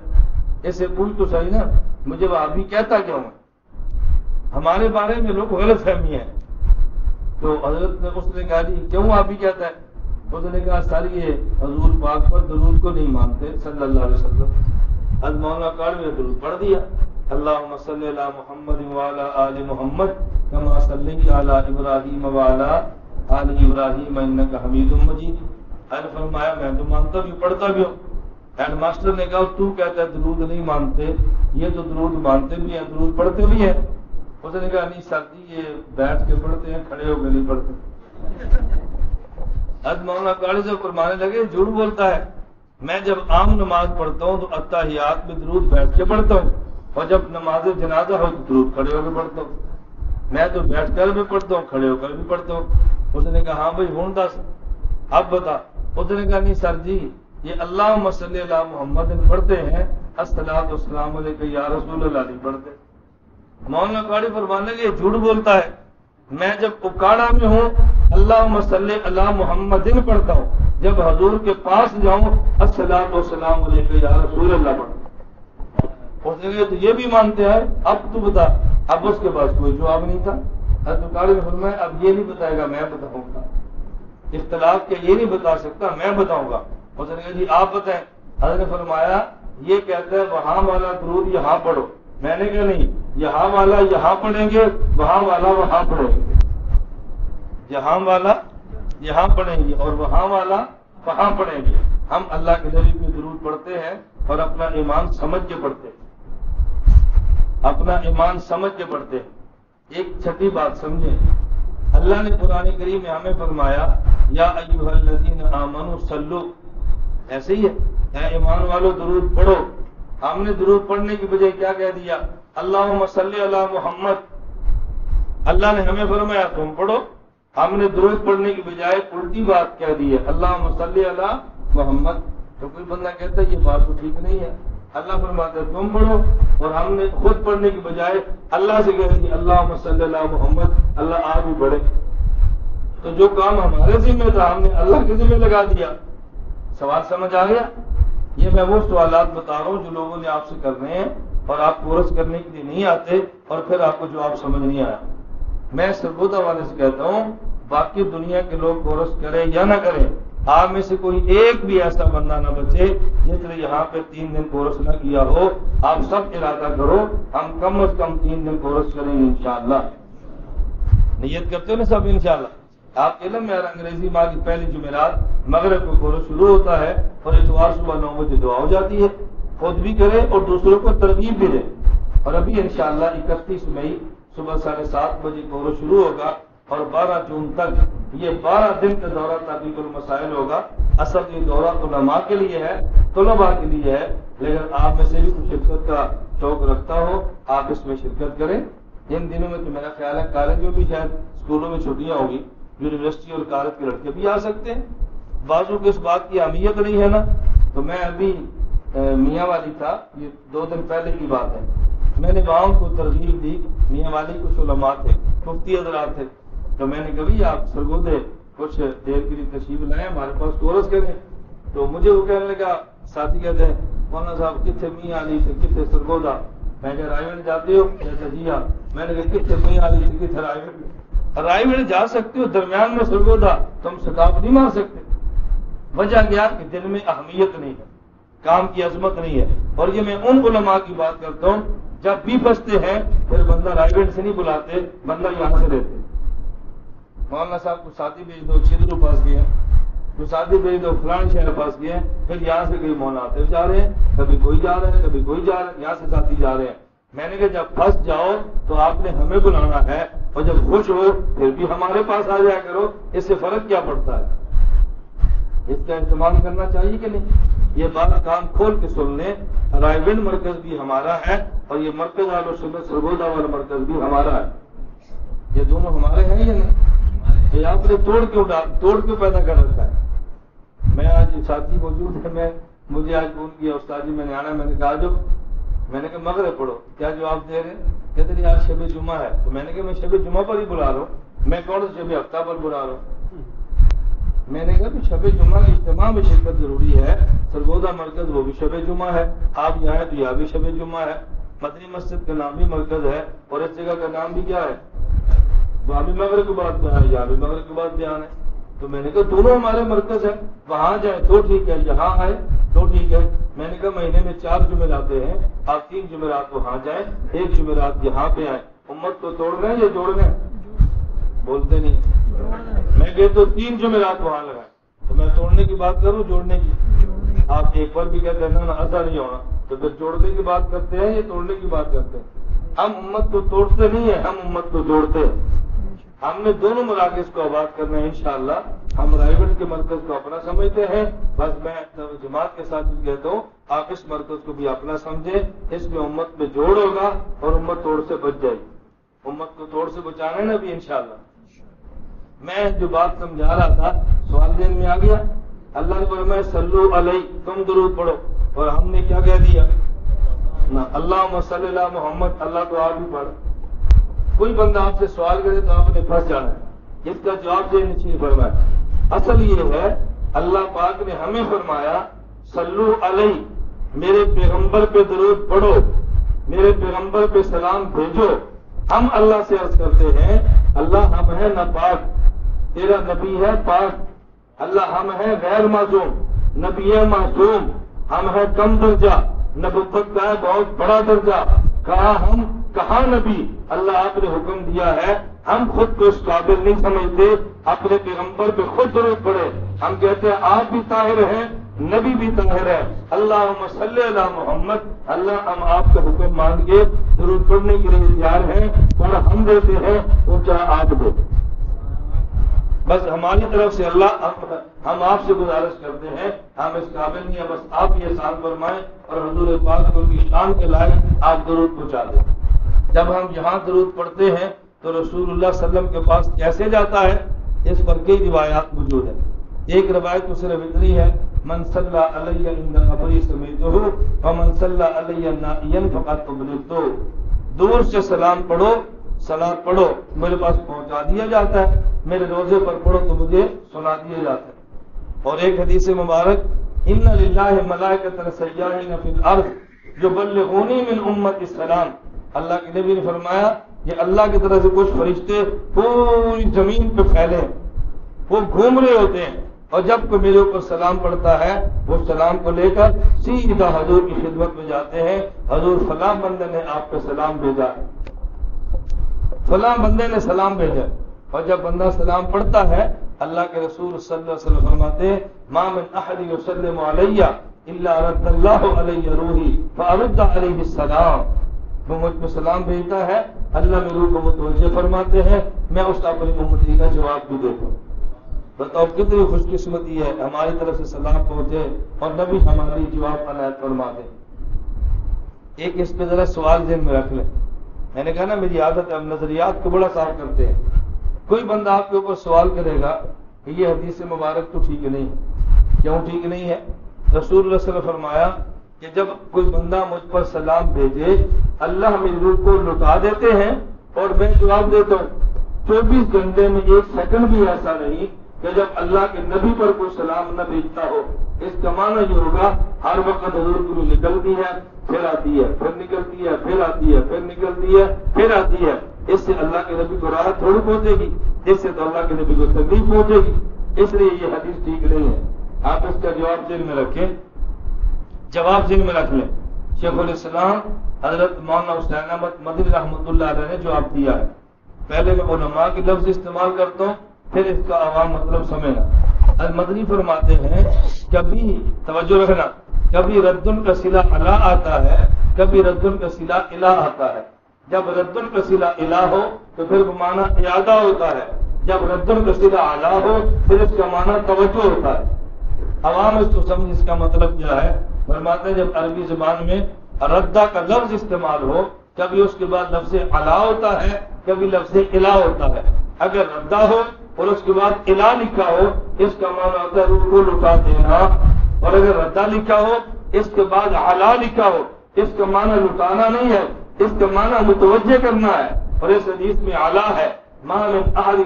اس سے پوچھ تو صحیح نا، مجھے وہ آپ کہتا کیوں ہے؟ ہمارے بارے میں لوگ غلط فہمی ہے تو حضرت نے اس نے کہا جی کیوں آپ بھی کہتا ہے؟ اس نے کہا سر یہ حضور پاک پر درود کو نہیں مانتے، صلی اللہ علیہ وسلم۔ از مولانا کار میں درود پڑھ دیا۔ اللہ صلی اللہ محمد والا آل محمد، کما صلی علی ابراہیم والا آل ابراہیم، انکا حمید مجید۔ حضرت فرمایا، میں تو مانتا بھی پڑھتا بھی ہوں۔ ہیڈ ماسٹر نے کہا تو کہتا ہے درود نہیں مانتے، یہ تو درود مانتے بھی ہیں، درود پڑھتے بھی ہیں۔ اس نے کہا، نہیں سر جی یہ بیٹھ کے پڑھتے ہیں، کھڑے ہو کے نہیں پڑھتے حد مولانا کاڑی سے فرمانے لگے، جھوٹ بولتا ہے۔ میں جب عام نماز پڑھتا ہوں تو اتحیات میں درود بیٹھ کے پڑھتا ہوں، اور جب نماز جنازہ ہو تو درود کھڑے ہو کے پڑھتا ہوں۔ میں تو بیٹھ کر بھی پڑھتا ہوں، کھڑے ہو کر بھی پڑھتا ہوں۔ اس نے کہا ہاں بھائی، ہوں دس۔ اب بتا۔ اس نے کہا، نہیں سر جی یہ اللہ مسلی اللہ محمد پڑھتے ہیں السلام السلام علیکم یا رسول اللہ، نہیں پڑھتے۔ مولانا کاڑی فرمانے لگے جھوٹ بولتا ہے۔ میں جب اکاڑا میں ہوں اللہ مسلی اللہ محمد پڑھتا ہوں۔ جب حضور کے پاس جاؤں، السلام السلام علیکم یا رسول اللہ پڑھتا اس تو یہ بھی مانتے ہیں، اب تو بتا، اب اس کے پاس کوئی جواب نہیں تھا۔ حضرت میں فرمایا، اب یہ نہیں بتائے گا، میں بتاؤں گا۔ اختلاف کے یہ نہیں بتا سکتا، میں بتاؤں گا۔ اس جی آپ بتائیں۔ حضرت نے فرمایا، یہ کہتا ہے، وہاں والا درود یہاں پڑھو۔ میں نے کہا نہیں، یہاں والا یہاں پڑھیں گے، وہاں والا وہاں پڑھیں گے۔ یہاں والا یہاں پڑھیں گے اور وہاں والا وہاں پڑھیں گے۔ ہم اللہ کے نبی پہ درود پڑھتے ہیں اور اپنا ایمان سمجھ کے پڑھتے ہیں۔ اپنا ایمان سمجھ کے پڑھتے ہیں۔ ایک چھٹی بات سمجھیں۔ اللہ نے قرآن کریم میں ہمیں فرمایا، یا ایوہ الذین آمنوا صلو۔ ایسے ہی ہے۔ اے ایمان والو، درود پڑھو۔ ہم نے درود پڑھنے کی بجائے کیا کہہ دیا؟ اللہ صلی اللہ محمد۔ اللہ نے ہمیں فرمایا، تم پڑھو۔ ہم نے درود پڑھنے کی بجائے الٹی بات کہہ دی ہے اللہ صلی اللہ محمد۔ تو کوئی بندہ کہتا ہے، یہ بات تو ٹھیک نہیں ہے۔ اللہ فرماتا ہے، تم پڑھو۔ اور ہم نے خود پڑھنے کی بجائے اللہ سے کہہ دی اللہ صلی اللہ محمد۔ اللہ آگ بھی بڑھے۔ تو جو کام ہمارے ذمہ تھا، ہم نے اللہ کے ذمہ لگا دیا۔ سوال سمجھ آ گیا؟ یہ میں وہ سوالات بتا رہا ہوں جو لوگوں نے آپ سے کر رہے ہیں اور آپ کورس کرنے کے لیے نہیں آتے اور پھر آپ کو جواب سمجھ نہیں آیا۔ میں سربودا والے سے کہتا ہوں، باقی دنیا کے لوگ کورس کریں یا نہ کریں، آپ میں سے کوئی ایک بھی ایسا بندہ نہ بچے جس نے یہاں پہ تین دن کورس نہ کیا ہو۔ آپ سب ارادہ کرو، ہم کم از کم تین دن کورس کریں گے انشاءاللہ۔ نیت کرتے ہو نا سب انشاءاللہ؟ آپ کے علم میں انگریزی ماہ کی پہلی جمعرات مغرب کو کورس شروع ہوتا ہے اور اتوار صبح نو بجے دعا ہو جاتی ہے۔ خود بھی کرے اور دوسروں کو ترغیب بھی دے اور ابھی انشاءاللہ اکتیس مئی صبح ساڑھے سات بجے کورس شروع ہوگا اور بارہ جون تک یہ بارہ دن کا دورہ تحقیق المسائل ہوگا۔ اصل یہ دورہ علماء کے لیے ہے، طلباء کے لیے ہے، لیکن آپ میں سے بھی کچھ شرکت کا شوق رکھتا ہو، آپ اس میں شرکت کریں۔ ان دنوں میں تو میرا خیال ہے کالج میں بھی شاید اسکولوں میں چھٹیاں ہوگی یونیورسٹی اور کالج کے لڑکے بھی آ سکتے ہیں۔ بازو کو اس بات کی اہمیت نہیں ہے نا۔ تو میں ابھی میاں والی تھا۔ یہ دو دن پہلے کی بات ہے۔ میں نے گاؤں کو ترغیب دی۔ میاں والی کچھ علماء تھے، مفتی حضرات تھے۔ تو میں نے کبھی آپ سرگودے، کچھ دیر کے لیے تشریف لائے ہمارے پاس کورس کریں تو مجھے وہ کہنے لگا، ساتھی کہتے ہیں، مولانا صاحب کتنے میاں علی سے کتنے سرگودا؟ میں کہ رائے جاتے ہو؟ کہتے جی ہاں میں نے کہا کتنے میاں علی سے کتنے رائے رائے گنج جا سکتے ہو، درمیان میں سرگودا تم سکاپ نہیں مار سکتے۔ وجہ کیا؟ کہ دل میں اہمیت نہیں ہے، کام کی عظمت نہیں ہے۔ اور یہ میں ان علماء کی بات کرتا ہوں، جب بھی بستے ہیں، پھر بندہ رائے گنج سے نہیں بلاتے، بندہ یہاں سے رہتے۔ مولانا صاحب کو ساتھی بھیج دو چھدرو پاس گئے تو ساتھی بھیج دو فلان شہر پاس گئے پھر یہاں سے کئی مولانا آتے جا رہے ہیں۔ کبھی کوئی جا رہا ہے، کبھی کوئی جا رہا ہے، یہاں سے ساتھی جا رہے ہیں۔ میں نے کہا، جب پھنس جاؤ، تو آپ نے ہمیں بلانا ہے۔ اور جب خوش ہو، پھر بھی ہمارے پاس آ جایا کرو، اس سے فرق کیا پڑتا ہے؟ اس کا اہتمام کرنا چاہیے کہ نہیں؟ یہ بات کام کھول کے سن لیں، رائے ون مرکز بھی ہمارا ہے اور یہ مرکز والوں سنت سرگودا والا مرکز بھی ہمارا ہے۔ یہ دونوں ہمارے ہیں یا نہیں؟ یہ آپ نے توڑ کے کیوں توڑ کیوں پیدا کر رکھا ہے۔ میں آج ساتھی موجود ہے میں، مجھے آج فون کیا استاد جی میں نے آنا، میں نے کہا جو میں نے کہا، مغرب پڑھو. کیا جواب دے رہے کہتے ہیں آج شب جمعہ ہے. تو میں نے کہا، میں شب جمعہ پر ہی بلا رہا ہوں۔ میں کون شب ہفتہ پر بلا رہا ہوں؟ میں نے کہا کہ شب جمعہ کی اجتماع میں شرکت ضروری ہے۔ سرگودا مرکز وہ بھی شب جمعہ ہے۔ آپ یہاں ہیں تو یہاں بھی شب جمعہ ہے۔ مدنی مسجد کا نام بھی مرکز ہے اور اس جگہ کا نام بھی کیا ہے؟ وہاں بھی مغرب کے بعد بیان ہے یہاں بھی مغرب کے بعد بیان ہے۔ تو میں نے کہا، دونوں ہمارے مرکز ہیں، وہاں جائیں تو ٹھیک ہے، یہاں آئے تو ٹھیک ہے۔ میں نے کہا، مہینے میں چار جمعرات ہیں، آپ تین جمعرات وہاں جائیں، ایک جمعرات یہاں پہ آئیں۔ امت کو توڑ رہے ہیں یا جوڑ رہے ہیں؟ بولتے نہیں۔ میں کہ تو تین جمعرات وہاں لگائیں۔ تو میں توڑنے کی بات کروں، جوڑنے کی؟ آپ ایک بار بھی کہتے ہیں نا ایسا نہیں ہونا۔ تو پھر جوڑنے کی بات کرتے ہیں یا توڑنے کی بات کرتے ہیں؟ ہم امت کو توڑتے نہیں ہیں، ہم امت کو جوڑتے ہیں۔ ہم نے دونوں مراکز کو آباد کرنا ہے، انشاءاللہ۔ ہم رائے کے مرکز کو اپنا سمجھتے ہیں۔ بس میں جماعت کے ساتھ بھی کہتا ہوں، آپ اس مرکز کو بھی اپنا سمجھیں۔ اس میں امت میں جوڑ ہوگا اور امت توڑ سے بچ جائے گی۔ امت کو توڑ سے بچانا ہے نا بھی، انشاءاللہ۔ میں جو بات سمجھا رہا تھا، سوال دین میں آ گیا۔ اللہ نے فرمایا سلو علیہ، تم درود پڑھو۔ اور ہم نے کیا کہہ دیا؟ نہ اللہ صلی اللہ محمد، اللہ تو آپ ہی پڑھ۔ کوئی بندہ آپ سے سوال کرے تو آپ نے پھنس جانا ہے۔ اس کا جواب دینے چاہیے فرمایا۔ اصل یہ ہے، اللہ پاک نے ہمیں فرمایا سلو علیہ، میرے پیغمبر پہ درود پڑھو، میرے پیغمبر پہ سلام بھیجو۔ ہم اللہ سے عرض کرتے ہیں، اللہ ہم ہیں نہ پاک، تیرا نبی ہے پاک۔ اللہ ہم ہیں غیر معصوم، نبی ہے معصوم۔ ہم ہیں کم درجہ، نبوت کا ہے بہت بڑا درجہ۔ کہا ہم کہاں نبی اللہ آپ نے حکم دیا ہے؟ ہم خود کو اس قابل نہیں سمجھتے، اپنے پیغمبر پہ خود ضرورت پڑے ہم کہتے ہیں، آپ بھی طاہر ہیں، نبی بھی طاہر ہے۔ اللہ صلی اللہ محمد، اللہ ہم آپ کا حکم مان کے ضرورت پڑنے کے لیے تیار ہیں۔ اور ہم دیتے ہیں، وہ کیا آپ دو بس ہماری طرف سے اللہ ہم آپ سے گزارش کرتے ہیں۔ ہم اس قابل نہیں ہیں، بس آپ یہ احسان فرمائیں اور حضور پاک کو کی شان کے لائق آپ درود پہنچا دیں۔ جب ہم یہاں درود پڑھتے ہیں تو رسول اللہ صلی اللہ علیہ وسلم کے پاس کیسے جاتا ہے؟ اس پر کئی روایات موجود ہیں۔ ایک روایت تو صرف اتنی ہے، من صلی علیہ عند قبری سمیتہ و من صلی علیہ نائین فقط قبلتو دور سے سلام پڑھو سلام پڑھو، میرے پاس پہنچا دیا جاتا ہے۔ میرے روزے پر پڑھو تو مجھے سنا دیا جاتا ہے۔ اور ایک حدیث مبارک، ان للہ ملائکۃ سیاحین فی الارض جو بلغونی من امت السلام. اللہ کے نبی نے فرمایا، یہ اللہ کی طرف سے کچھ فرشتے پوری زمین پہ پھیلے وہ گھوم رہے ہوتے ہیں۔ اور جب کوئی میرے اوپر سلام پڑتا ہے، وہ سلام کو لے کر سیدھا حضور کی خدمت میں جاتے ہیں۔ حضور فلاں بندے نے آپ کو سلام بھیجا۔ فلاں بندے نے سلام بھیجا۔ اور جب بندہ سلام پڑھتا ہے، اللہ کے رسول صلی اللہ علیہ وسلم فرماتے ہیں من احد علیہ الا رد اللہ علیہ روحی فارد علیہ السلام وہ مجھ کو سلام بھیجتا ہے، اللہ میں روح کو متوجہ فرماتے ہیں۔ میں اس اپنی امتی کا جواب بھی دیتا ہوں بتاؤ، کتنی خوش قسمتی ہے۔ ہماری طرف سے سلام پہنچے اور نبی ہماری جواب عنایت فرما دے۔ ایک اس پہ ذرا سوال ذہن میں رکھ لیں۔ میں نے کہا نا، میری عادت ہے، ہم نظریات کو بڑا صاف کرتے ہیں۔ کوئی بندہ آپ کے اوپر سوال کرے گا کہ یہ حدیث مبارک تو ٹھیک نہیں ہے۔ کیوں ٹھیک نہیں ہے؟ رسول اللہ صلی اللہ علیہ وسلم فرمایا کہ جب کوئی بندہ مجھ پر سلام بھیجے، اللہ میری روح کو لٹا دیتے ہیں اور میں جواب دیتا ہوں، چوبیس گھنٹے میں ایک سیکنڈ بھی ایسا نہیں کہ جب اللہ کے نبی پر کوئی سلام نہ بھیجتا ہو۔ اس کا معنی یہ ہوگا، ہر وقت حضور کی روح نکلتی ہے، پھر آتی ہے، پھر نکلتی ہے، پھر آتی ہے، پھر نکلتی ہے، پھر آتی ہے۔ اس سے اللہ کے نبی کو راحت تھوڑی پہنچے گی، اس سے تو اللہ کے نبی کو تکلیف پہنچے گی۔ اس لیے یہ حدیث ٹھیک نہیں ہے۔ آپ اس کا جواب ذہن میں رکھیں۔ جواب ذہن میں رکھ لیں شیخ الاسلام حضرت مولانا حسین احمد مدنی رحمۃ اللہ علیہ نے جواب دیا ہے۔ پہلے میں علماء کے لفظ استعمال کرتا ہوں، پھر اس کا عوام مطلب سمجھنا المدنی فرماتے ہیں، کبھی توجہ رکھنا، کبھی ردن کا سلا اللہ آتا ہے، کبھی ردن کا سلا الہ آتا ہے۔ جب ردن کا سلا الہ ہو، تو پھر معنی ارادہ ہوتا ہے۔ جب ردن کا سلا اعلیٰ ہو، پھر اس کا معنی توجہ ہوتا ہے۔ عوام اس کو سمجھ، اس کا مطلب کیا ہے؟ فرماتے ہیں جب عربی زبان میں ردا کا لفظ استعمال ہو، کبھی اس کے بعد لفظ الا ہوتا ہے، کبھی لفظ الا ہوتا ہے۔ اگر ردا ہو اور اس کے بعد الا لکھا ہو، اس کا معنی ہوتا ہے روح کو لٹا دینا۔ اور اگر ردا لکھا ہو، اس کے بعد الا لکھا ہو، اس کا معنی لٹانا نہیں ہے، اس کا معنی متوجہ کرنا ہے۔ اور اس حدیث میں اعلیٰ ہے۔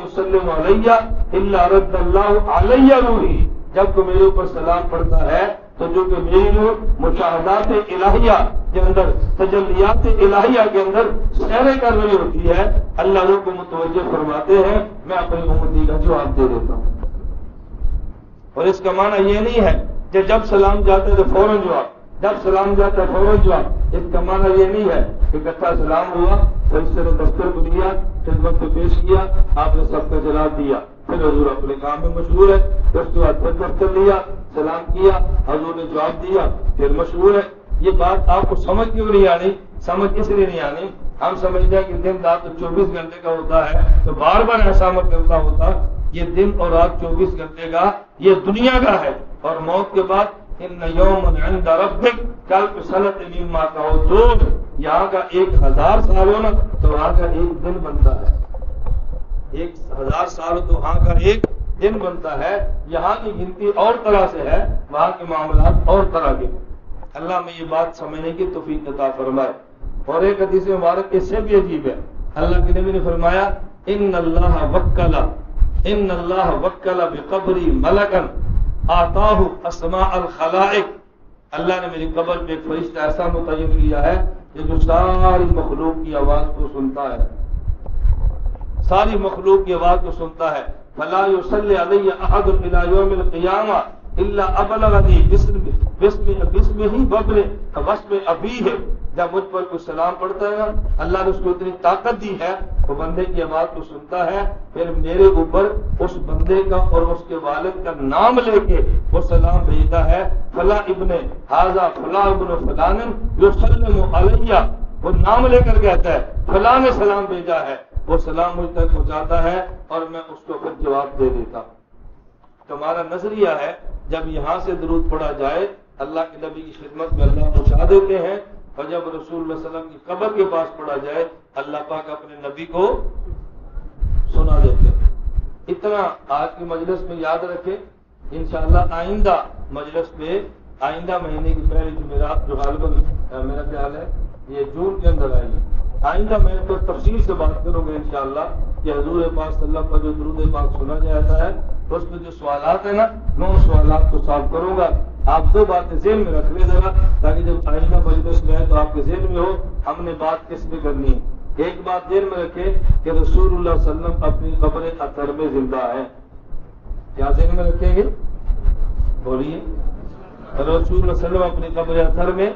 وسلم علیہ اللہ رد اللہ علیہ روحی۔ جب کو میرے اوپر سلام پڑتا ہے تو جو کہ میری روح مشاہدات الہیہ کے اندر، تجلیات الہیہ کے اندر سیرے کر رہی ہوتی ہے، اللہ کو متوجہ فرماتے ہیں، میں اپنی امتی کا جواب دے دیتا ہوں۔ اور اس کا معنی یہ نہیں ہے کہ جب سلام جاتا ہے تو فوراً جواب، جب سلام جاتا ہے فوراً جواب۔ اس کا معنی یہ نہیں ہے کہ کٹھا سلام ہوا، تو اس طرح دفتر کو دیا، خدمت کو پیش کیا، آپ نے سب کا جواب دیا۔ پھر حضور اپنے کام میں مشہور ہے اس کے بعد پھر دفتر لیا، سلام کیا، حضور نے جواب دیا، پھر مشہور ہے۔ یہ بات آپ کو سمجھ کیوں نہیں آنی؟ سمجھ اس لیے نہیں آنی۔ ہم سمجھتے ہیں کہ دن رات تو چوبیس گھنٹے کا ہوتا ہے، تو بار بار ایسا مت کرتا ہوتا، یہ دن اور رات چوبیس گھنٹے کا، یہ دنیا کا ہے۔ اور موت کے بعد، ان یوم عند ربک، کل سنت نیما ہو یہاں کا ایک ہزار سال ہو نا تو وہاں کا ایک دن بنتا ہے۔ ایک ہزار سال تو وہاں کا ایک دن بنتا ہے، یہاں کی گنتی اور طرح سے ہے، وہاں کے معاملات اور طرح کے اللہ میں یہ بات سمجھنے کی توفیق عطا فرمائے۔ اور ایک حدیث مبارک اس سے بھی عجیب ہے۔ اللہ کے نبی نے فرمایا، ان اللہ وکلا ان اللہ وکلا بقبری ملکن آتاہ اسماء الخلائق۔ اللہ نے میری قبر میں ایک فرشتہ ایسا متعین کیا ہے، جو ساری مخلوق کی آواز کو سنتا ہے۔ ساری مخلوق کی آواز کو سنتا ہے۔ فلا يصلي علي احد الى يوم القيامه الا ابلغني باسم باسم باسمه ببر واسم ابيه جب مجھ پر کوئی سلام پڑتا ہے اللہ نے اس کو اتنی طاقت دی ہے، وہ بندے کی آواز کو سنتا ہے، پھر میرے اوپر اس بندے کا اور اس کے والد کا نام لے کے وہ سلام بھیجتا ہے۔ فلا ابن حاضا فلا ابن فلان یسلم علیہ وہ نام لے کر کہتا ہے فلاں نے سلام بھیجا ہے۔ وہ سلام مجھ تک پہنچاتا ہے اور میں اس کو پھر جواب دے دیتا ہوں۔ تمہارا نظریہ ہے، جب یہاں سے درود پڑا جائے، اللہ کے نبی کی خدمت میں اللہ پہنچا دیتے ہیں، اور جب رسول اللہ علیہ وسلم کی قبر کے پاس پڑا جائے، اللہ پاک اپنے نبی کو سنا دیتے ہیں۔ اتنا آج کی مجلس میں یاد رکھے انشاءاللہ آئندہ مجلس میں، آئندہ مہینے کی پہلی جمعرات جو غالباً، میرا خیال ہے، یہ جون کے اندر آئی ہے آئندہ میں تو تفصیل سے بات کروں گا انشاءاللہ کہ حضور پاک صلی اللہ پر جو درود پاک سنا جاتا ہے تو اس میں جو سوالات ہیں نا میں ان سوالات کو صاف کروں گا۔ آپ دو باتیں ذہن میں رکھ لیں ذرا، تاکہ جب آئندہ مجلس میں ہے تو آپ کے ذہن میں ہو، ہم نے بات کس میں کرنی ہے؟ ایک بات ذہن میں رکھے کہ رسول اللہ علیہ وسلم اپنی قبر اطہر میں زندہ ہے کیا ذہن میں رکھیں گے؟ بولیے۔ رسول اللہ وسلم اپنی قبر اثر میں۔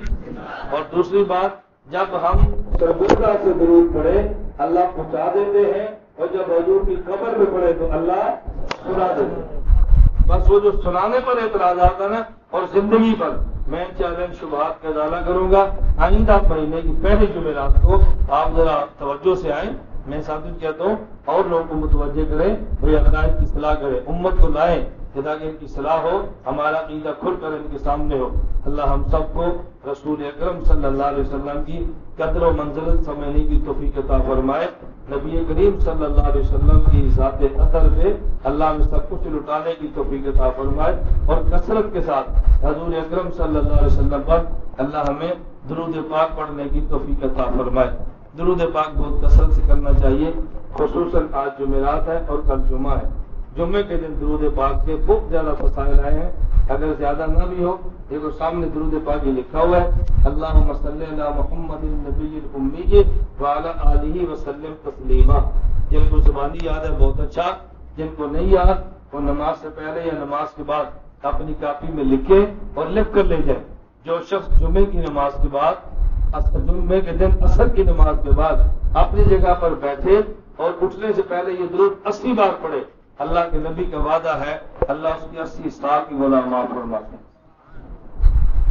اور دوسری بات جب ہم سرگردا سے درود پڑے اللہ پہنچا دیتے ہیں، اور جب حضور کی قبر میں پڑے تو اللہ سنا دیتے ہیں۔ بس وہ جو سنانے پر اعتراضات ہے نا، اور زندگی پر، میں چیلنج شبہات کا ازالہ کروں گا۔ آئندہ مہینے کی پہلی جمعرات کو آپ ذرا توجہ سے آئیں۔ میں ثابت کہتا ہوں، اور لوگوں کو متوجہ کریں بھائی عقائد کی صلاح کریں، امت کو لائیں۔ کہ ان کی صلاح ہو، ہمارا عقیدہ کھل کر ان کے سامنے ہو۔ اللہ ہم سب کو رسول اکرم صلی اللہ علیہ وسلم کی قدر و منزلت سمجھنے کی توفیق عطا فرمائے۔ نبی کریم صلی اللہ علیہ وسلم کی ذات اثر پہ اللہ میں سب کچھ لٹانے کی توفیق عطا فرمائے۔ اور کثرت کے ساتھ حضور اکرم صلی اللہ علیہ وسلم پر اللہ ہمیں درود پاک پڑھنے کی توفیق عطا فرمائے۔ درود پاک بہت کثرت سے کرنا چاہیے، خصوصاً آج جمعرات ہے اور کل جمعہ ہے۔ جمعے کے دن درود پاک کے بہت زیادہ فسائل آئے ہیں۔ اگر زیادہ نہ بھی ہو، دیکھو سامنے درود پاک یہ لکھا ہوا ہے۔ اللہ مسل محمد النبی الامی وعلی آلہ وسلم تسلیمہ۔ جن کو زبانی یاد ہے، بہت اچھا۔ جن کو نہیں یاد، وہ نماز سے پہلے یا نماز کے بعد اپنی کاپی میں لکھے اور لکھ کر لے جائے جو شخص جمعے کی نماز کے بعد جمعے کے دن اثر کی نماز کے بعد اپنی جگہ پر بیٹھے اور اٹھنے سے پہلے یہ درود اسی بار پڑھے۔ اللہ کے نبی کا وعدہ ہے، اللہ اس کی اسی سال کی گناہ معاف فرماتے ہیں۔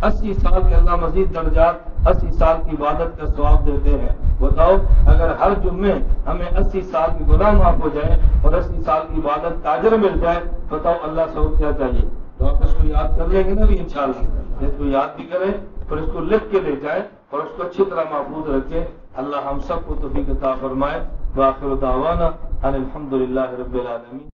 اسی سال کے اللہ مزید درجات، اسی سال کی عبادت کا ثواب دیتے ہیں۔ بتاؤ، اگر ہر جمعے ہمیں اسی سال کی گناہ معاف ہو جائے اور اسی سال کی عبادت تاجر مل جائے، بتاؤ اللہ سے کیا چاہیے؟ تو آپ اس کو یاد کر لیں گے نا بھی انشاءاللہ۔ اس کو یاد بھی کریں اور اس کو لکھ کے لے جائیں اور اس کو اچھی طرح محفوظ رکھیں۔ اللہ ہم سب کو توفیق عطا فرمائے۔ باخر دعوانا ان الحمد للہ رب العالمین۔